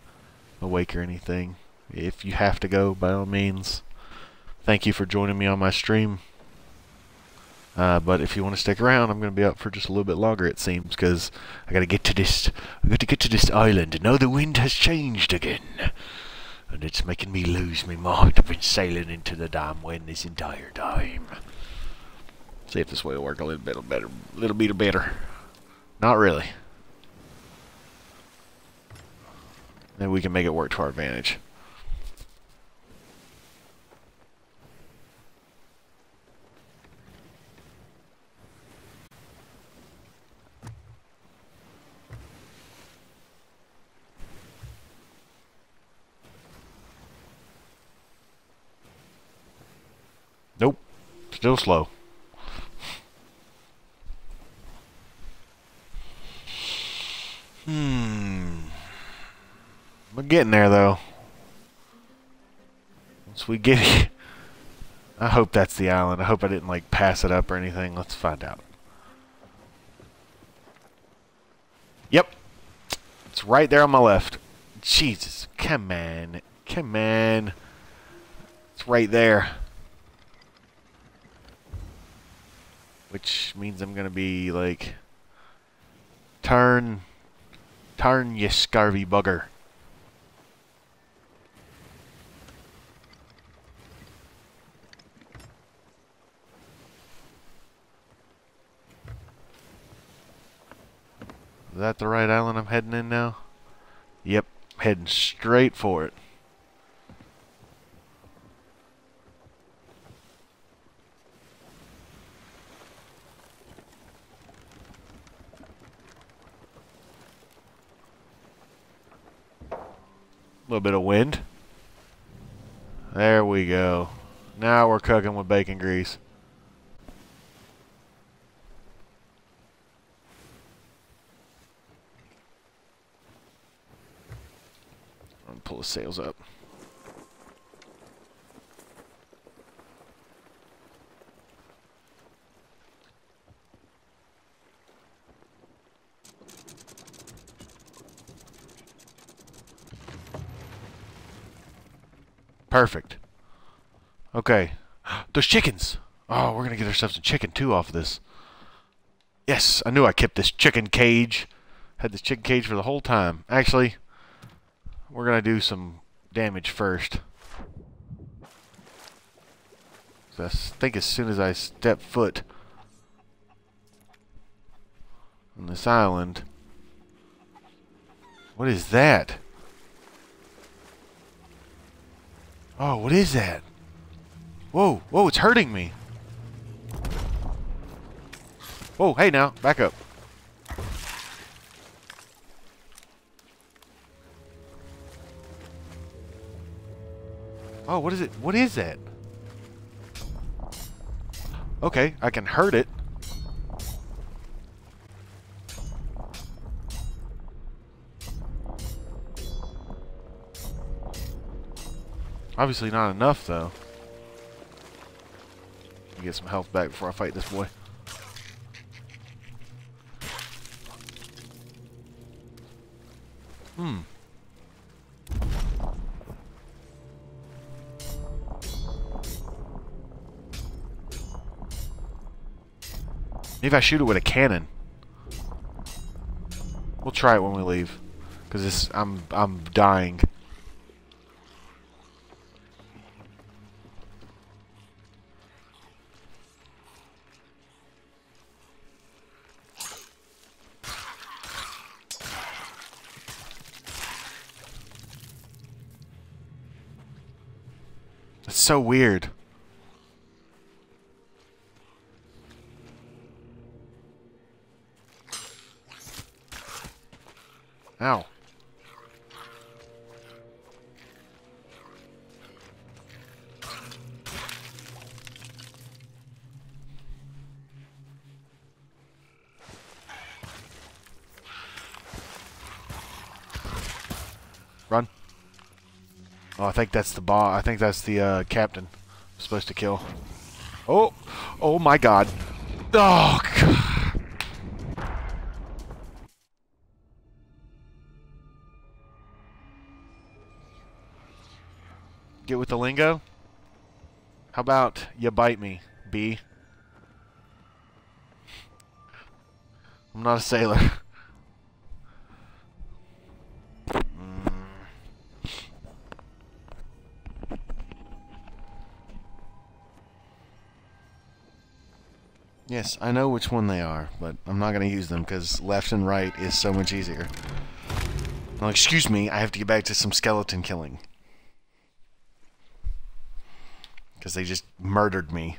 S1: awake or anything. If you have to go, by all means. Thank you for joining me on my stream. Uh, but if you want to stick around, I'm going to be up for just a little bit longer, it seems, because I got to get to this. I got to get to this island, and now the wind has changed again, and it's making me lose my mind. I've been sailing into the damn wind this entire time. See if this way will work a little bit better, a little bit better. Not really. Maybe we can make it work to our advantage. Nope. Still slow. Hmm. We're getting there, though. Once we get... I hope that's the island. I hope I didn't, like, pass it up or anything. Let's find out. Yep. It's right there on my left. Jesus. Come on. Come on. It's right there. Which means I'm to be, like... Turn... Turn, you scurvy bugger. Is that the right island I'm heading in now? Yep, heading straight for it. Little bit of wind. There we go. Now we're cooking with bacon grease. I'm pull the sails up. Perfect. Okay. Those chickens! Oh, we're gonna get ourselves some chicken too off of this. Yes, I knew I kept this chicken cage. Had this chicken cage for the whole time. Actually, we're gonna do some damage first. I think as soon as I step foot on this island... What is that? Oh, what is that? Whoa, whoa, it's hurting me. Whoa, hey now, back up. Oh, what is it? What is that? Okay, I can hurt it. Obviously not enough, though. Get some health back before I fight this boy. Hmm. Maybe I shoot it with a cannon. We'll try it when we leave, because this I'm I'm dying. It's so weird. Ow. Oh, I think that's the boss. I think that's the uh, captain. I'm supposed to kill. Oh, oh my God. Oh God. Get with the lingo. How about you bite me, B? I'm not a sailor. Yes, I know which one they are, but I'm not going to use them because left and right is so much easier. Well, excuse me, I have to get back to some skeleton killing. Because they just murdered me.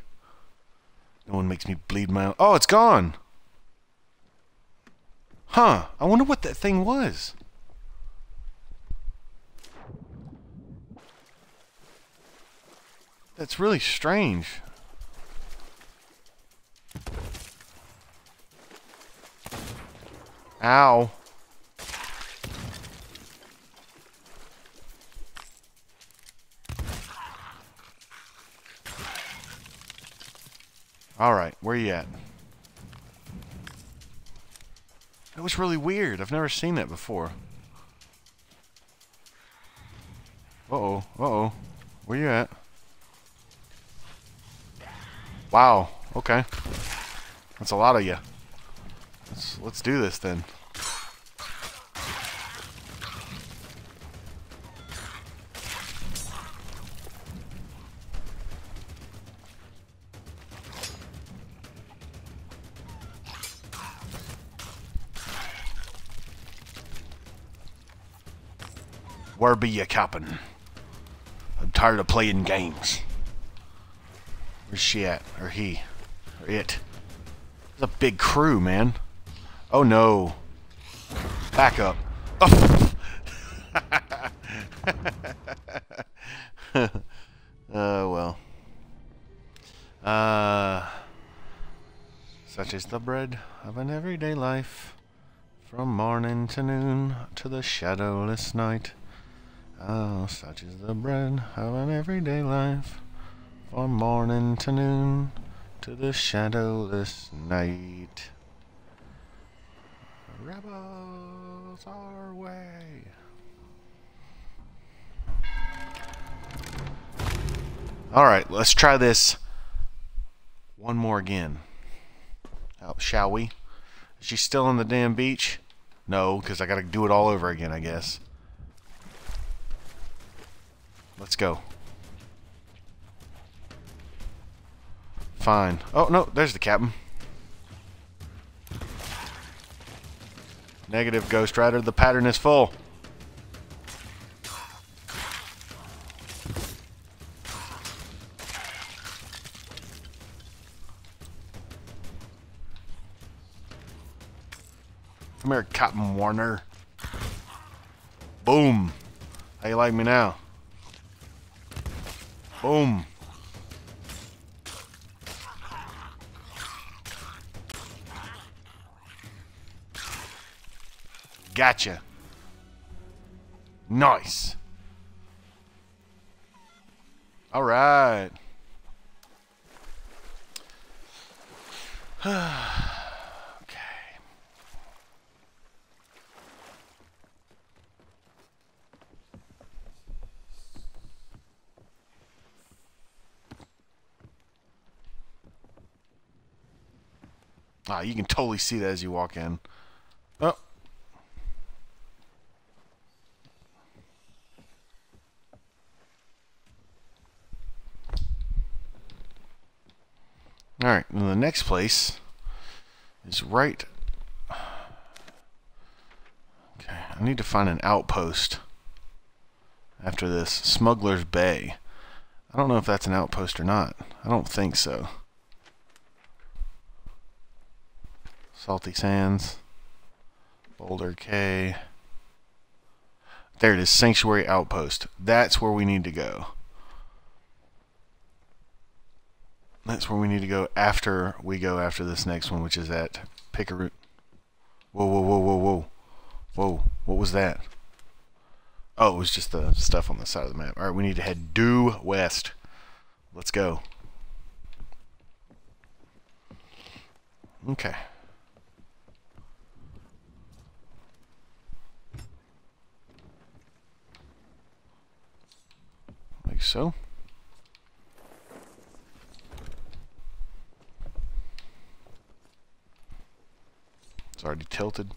S1: No one makes me bleed my own. Oh, it's gone! Huh, I wonder what that thing was. That's really strange. Ow. Alright, where you at? That was really weird. I've never seen that before. Uh-oh, uh-oh. Where you at? Wow, okay. That's a lot of you. Let's, let's do this then. Where be you, Captain? I'm tired of playing games. Where's she at? Or he? Or it? It's a big crew, man. Oh no. Back up. Oh, uh, well. Uh, such is the bread of an everyday life. From morning to noon to the shadowless night. Oh, such is the bread of an everyday life. From morning to noon to the shadowless night. Rebels our way. Alright, let's try this one more again. Oh, shall we? Is she still on the damn beach? No, because I gotta do it all over again, I guess. Let's go. Fine. Oh, no, there's the captain. Negative, Ghost Rider. The pattern is full. Come here, Captain Warner. Boom. How you like me now? Boom. Gotcha. Nice. All right. okay. Ah, you can totally see that as you walk in. Oh. Alright, and the next place is right... Okay, I need to find an outpost after this. Smuggler's Bay. I don't know if that's an outpost or not. I don't think so. Salty Sands. Boulder Cay. There it is, Sanctuary Outpost. That's where we need to go. That's where we need to go after we go after this next one, which is at Picaroon. Whoa, whoa, whoa, whoa, whoa. Whoa, what was that? Oh, it was just the stuff on the side of the map. Alright, we need to head due west. Let's go. Okay. Like so. It's already tilted.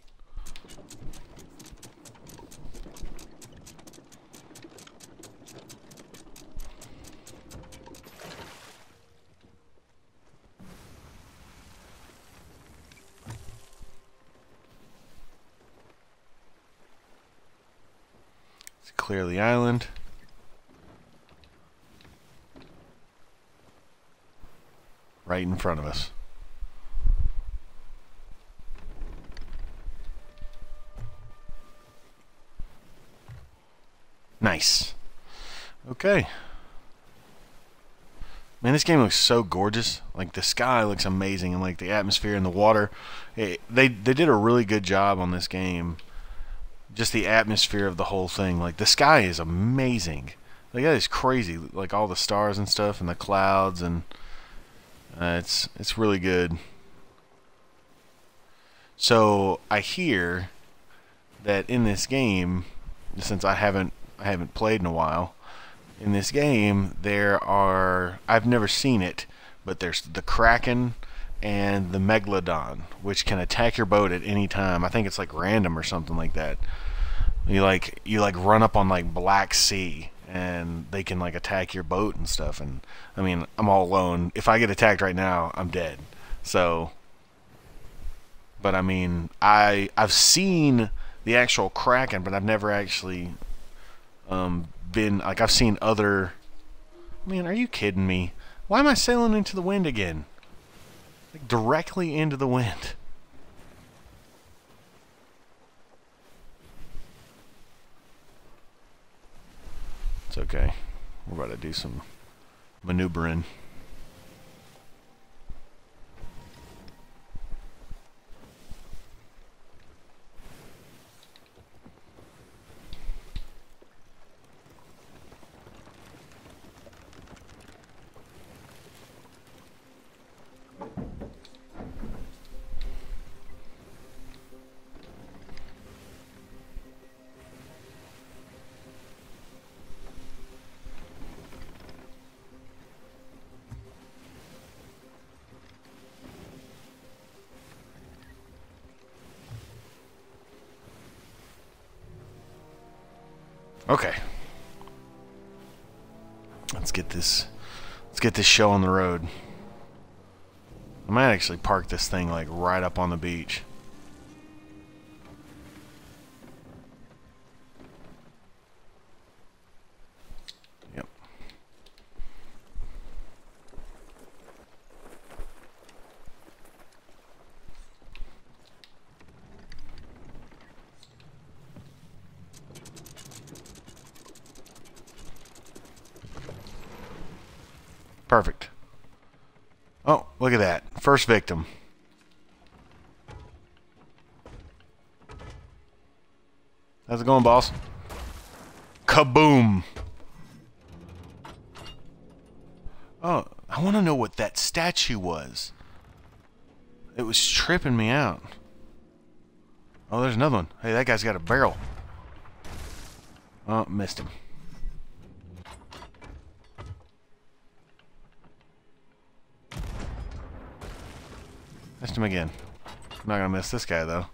S1: Let's clear the island. Right in front of us. Nice. Okay. Man, this game looks so gorgeous. Like the sky looks amazing, and like the atmosphere and the water. It, they they did a really good job on this game. Just the atmosphere of the whole thing. Like the sky is amazing. Like that is crazy. Like all the stars and stuff, and the clouds, and uh, it's it's really good. So I hear that in this game, since I haven't I haven't played in a while. In this game, there are I've never seen it, but there's the Kraken and the Megalodon, which can attack your boat at any time. I think it's like random or something like that. You like you like run up on like Black Sea and they can like attack your boat and stuff and I mean, I'm all alone. If I get attacked right now, I'm dead. So but I mean, I I've seen the actual Kraken, but I've never actually um, been like I've seen other. Man, are you kidding me? Why am I sailing into the wind again? Like directly into the wind. It's okay. We're about to do some maneuvering. Okay. Let's get this let's get this show on the road. I might actually park this thing like right up on the beach. Yep. Perfect. Oh, look at that. First victim. How's it going, boss? Kaboom! Oh, I want to know what that statue was. It was tripping me out. Oh, there's another one. Hey, that guy's got a barrel. Oh, missed him. Missed him again. I'm not gonna miss this guy though.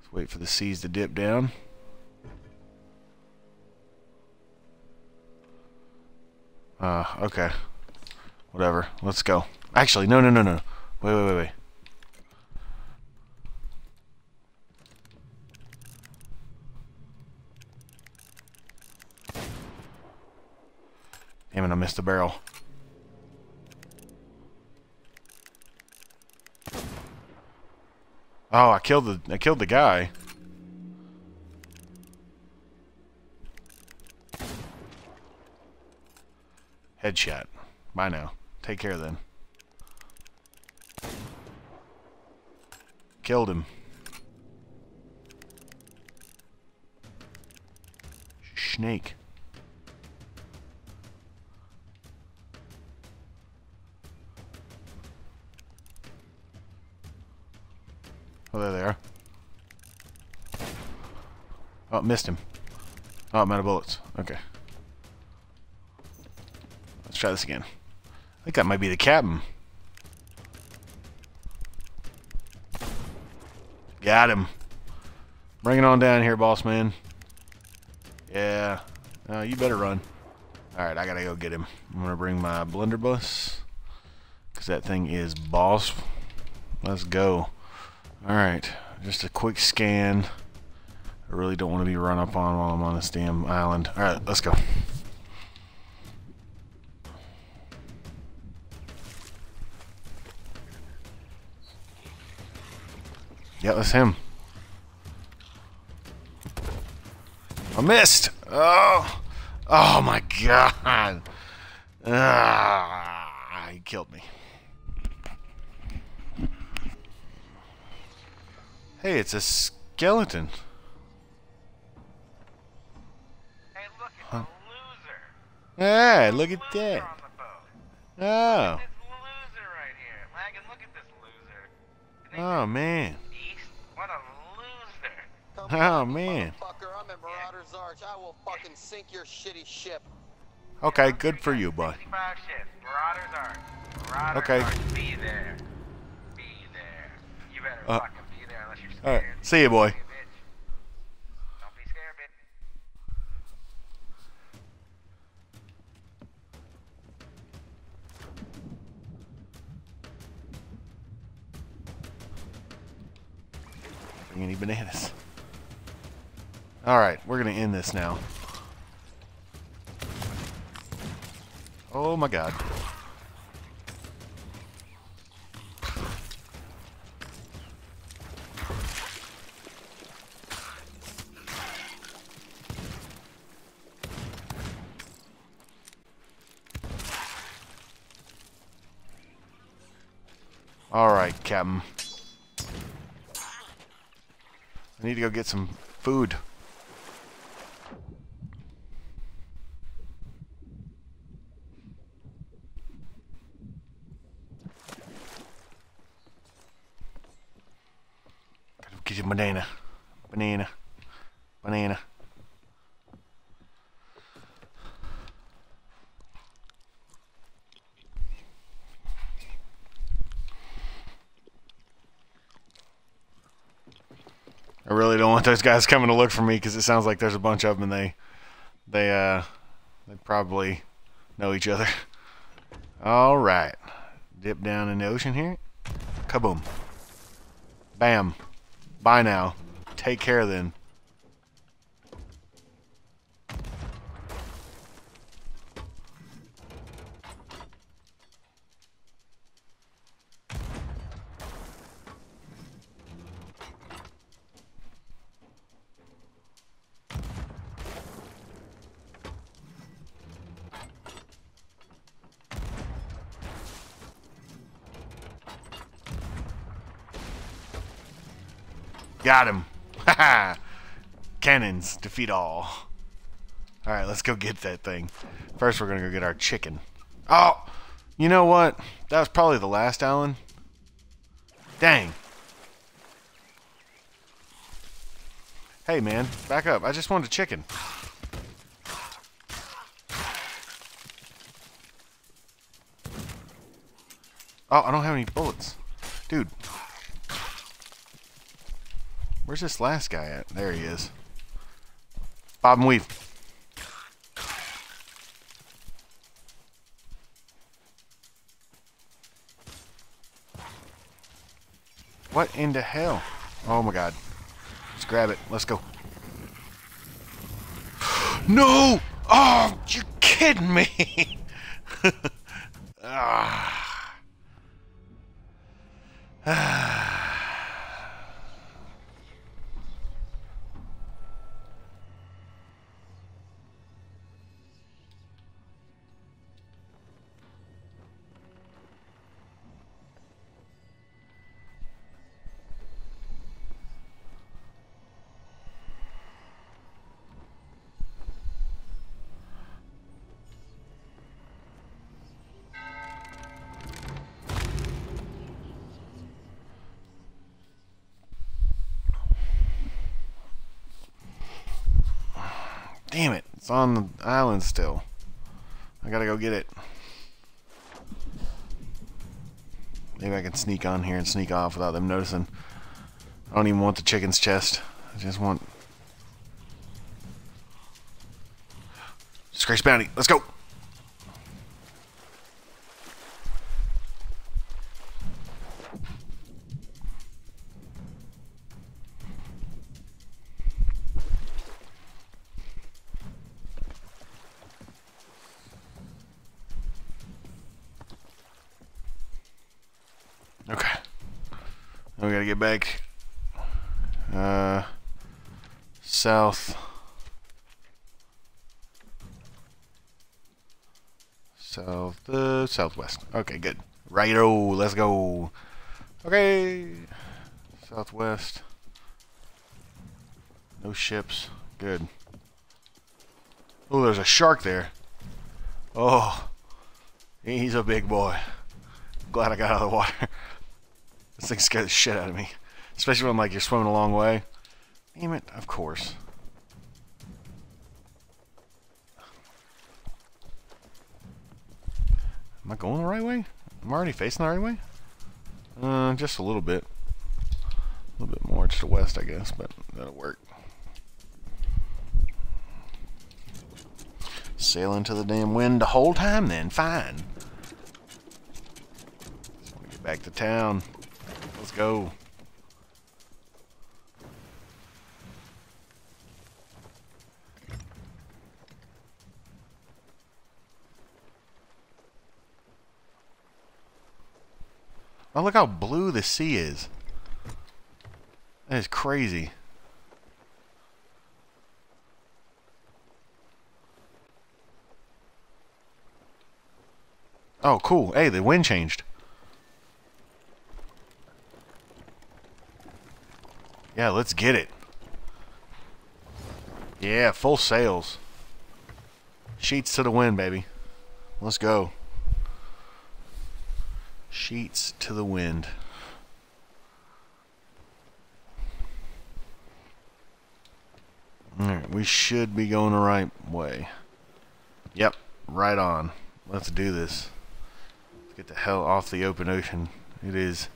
S1: Let's wait for the seas to dip down. Uh, okay. Whatever. Let's go. Actually, no, no, no, no. Wait, wait, wait, wait. Damn it, I missed the barrel. Oh, I killed the I killed the guy. Headshot. Bye now. Take care then. Killed him. snake. Oh, there they are. Oh, missed him. Oh, I'm out of bullets. Okay. Let's try this again. I think that might be the captain. Got him. Bring it on down here, boss man. Yeah. You better run. Alright, I gotta go get him. I'm gonna bring my blunderbuss. Because that thing is boss. Let's go. Alright, just a quick scan. I really don't want to be run up on while I'm on this damn island. Alright, let's go. Yeah, that's him. I missed! Oh! Oh my god! Ah, he killed me. Hey, it's a skeleton.
S4: Hey, look, it's
S1: Huh.
S4: a loser.
S1: Hey, look at
S4: Loser
S1: that.
S4: on the boat.
S1: Oh.
S4: This loser right here. Lagan, look at this loser.
S1: Oh, man.
S4: East. What a loser.
S5: Come
S1: Oh,
S5: on, you
S1: man.
S5: Motherfucker, I'm at Marauder's Arch. I will fucking sink your shitty ship.
S1: Okay, good for you, bud.
S4: Marauders Arch. Marauders
S1: Okay.
S4: Arch. Be there. Be there. You better
S1: Uh,
S4: scared.
S1: Alright, see you, boy. Bring any bananas. Alright, we're gonna end this now. Oh my god. Alright, Captain. I need to go get some food. Gotta get a banana. Banana. Banana. I those guys coming to look for me because it sounds like there's a bunch of them and they, they, uh, they probably know each other. All right, dip down in the ocean here. Kaboom. Bam. Bye now. Take care then. Got him. Haha. Defeat all. Alright, let's go get that thing. First, we're to go get our chicken. Oh! You know what? That was probably the last island. Dang. Hey, man. Back up. I just wanted a chicken. Oh, I don't have any bullets. Dude. Where's this last guy at? There he is. Bob and weave. What in the hell? Oh my god. Let's grab it. Let's go. no! Oh, you kidding me? ah. Damn It's on the island still. I gotta go get it. Maybe I can sneak on here and sneak off without them noticing. I don't even want the chicken's chest. I just want... Disgrace bounty. Let's go. Back. Uh, south. South, uh, southwest. Okay, good. Righto, let's go. Okay. Southwest. No ships. Good. Oh, there's a shark there. Oh, he's a big boy. Glad I got out of the water. this thing scared the shit out of me. Especially when like you're swimming a long way. Damn it, of course. Am I going the right way? Am I already facing the right way? Uh, just a little bit. A little bit more to the west, I guess, but that'll work. Sail into the damn wind the whole time then, fine. Just want to get back to town. Let's go. Oh, look how blue the sea is. That is crazy. Oh, cool. Hey, the wind changed. Yeah, let's get it. Yeah, full sails. Sheets to the wind, baby. Let's go. Sheets to the wind. Alright, we should be going the right way. Yep, right on. Let's do this. Let's get the hell off the open ocean. It is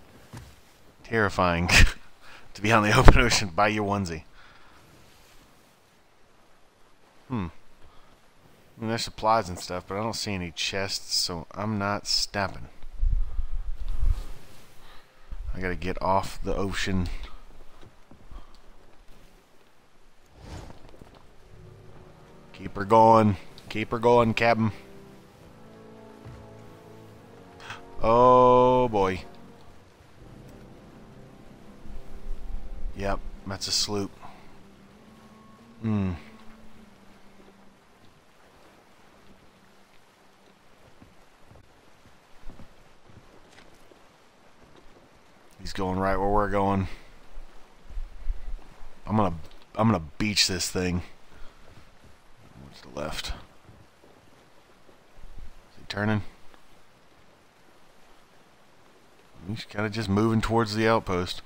S1: terrifying to be on the open ocean by your onesie. Hmm. I mean, there's supplies and stuff, but I don't see any chests, so I'm not stepping. I gotta get off the ocean. Keep her going. Keep her going, Captain. Oh boy. Yep, that's a sloop. Hmm. He's going right where we're going. I'm gonna I'm gonna beach this thing. What's the left? Is he turning? He's kind of just moving towards the outpost.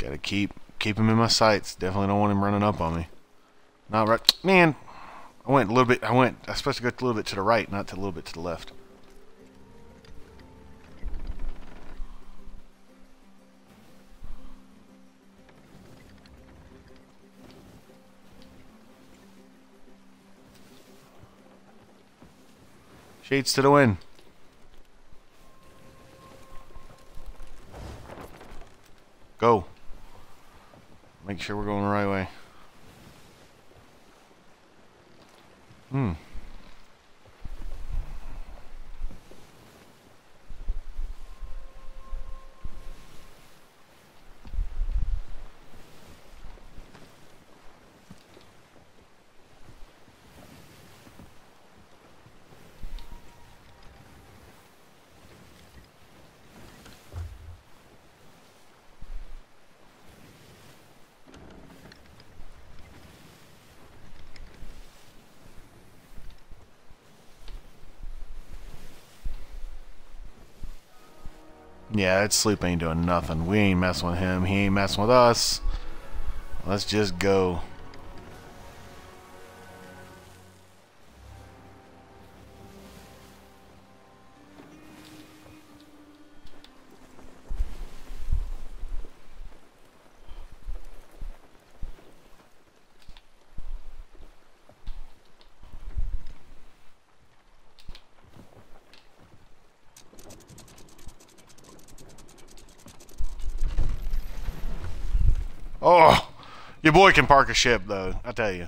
S1: Gotta keep keep him in my sights. Definitely don't want him running up on me. Not right, man. I went a little bit. I went. I supposed to go a little bit to the right, not to a little bit to the left. Shades to the wind. Go. Make sure we're going the right way. Hmm. Yeah, that sloop ain't doing nothing. We ain't messing with him. He ain't messing with us. Let's just go. Park a ship, though. I tell you.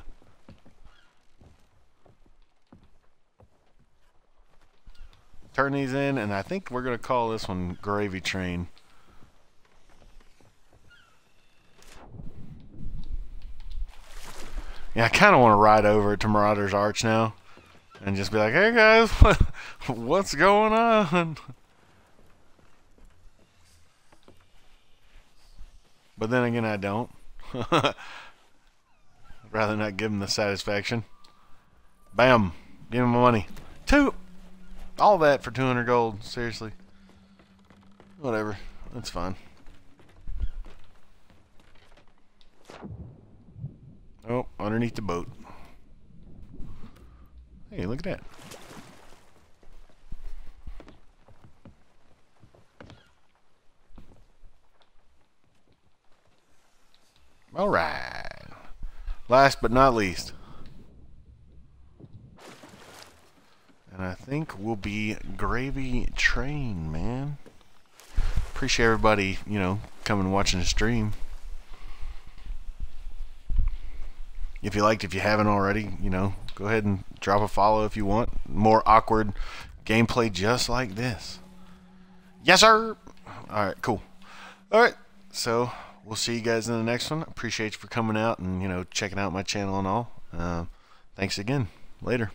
S1: Turn these in, and I think we're gonna call this one Gravy Train. Yeah, I kind of want to ride over to Marauder's Arch now, and just be like, "Hey guys, what's going on?" But then again, I don't. Rather not give him the satisfaction. Bam. Give him my money. Two. All that for 200 gold. Seriously. Whatever. That's fine. Oh, underneath the boat. Hey, look at that. All right. Last but not least. And I think we'll be Gravy Train, man. Appreciate everybody, you know, coming and watching the stream. If you liked, if you haven't already, you know, go ahead and drop a follow if you want. More awkward gameplay just like this. Yes, sir. All right, cool. All right, so we'll see you guys in the next one. Appreciate you for coming out and you know checking out my channel and all. Uh, thanks again. Later.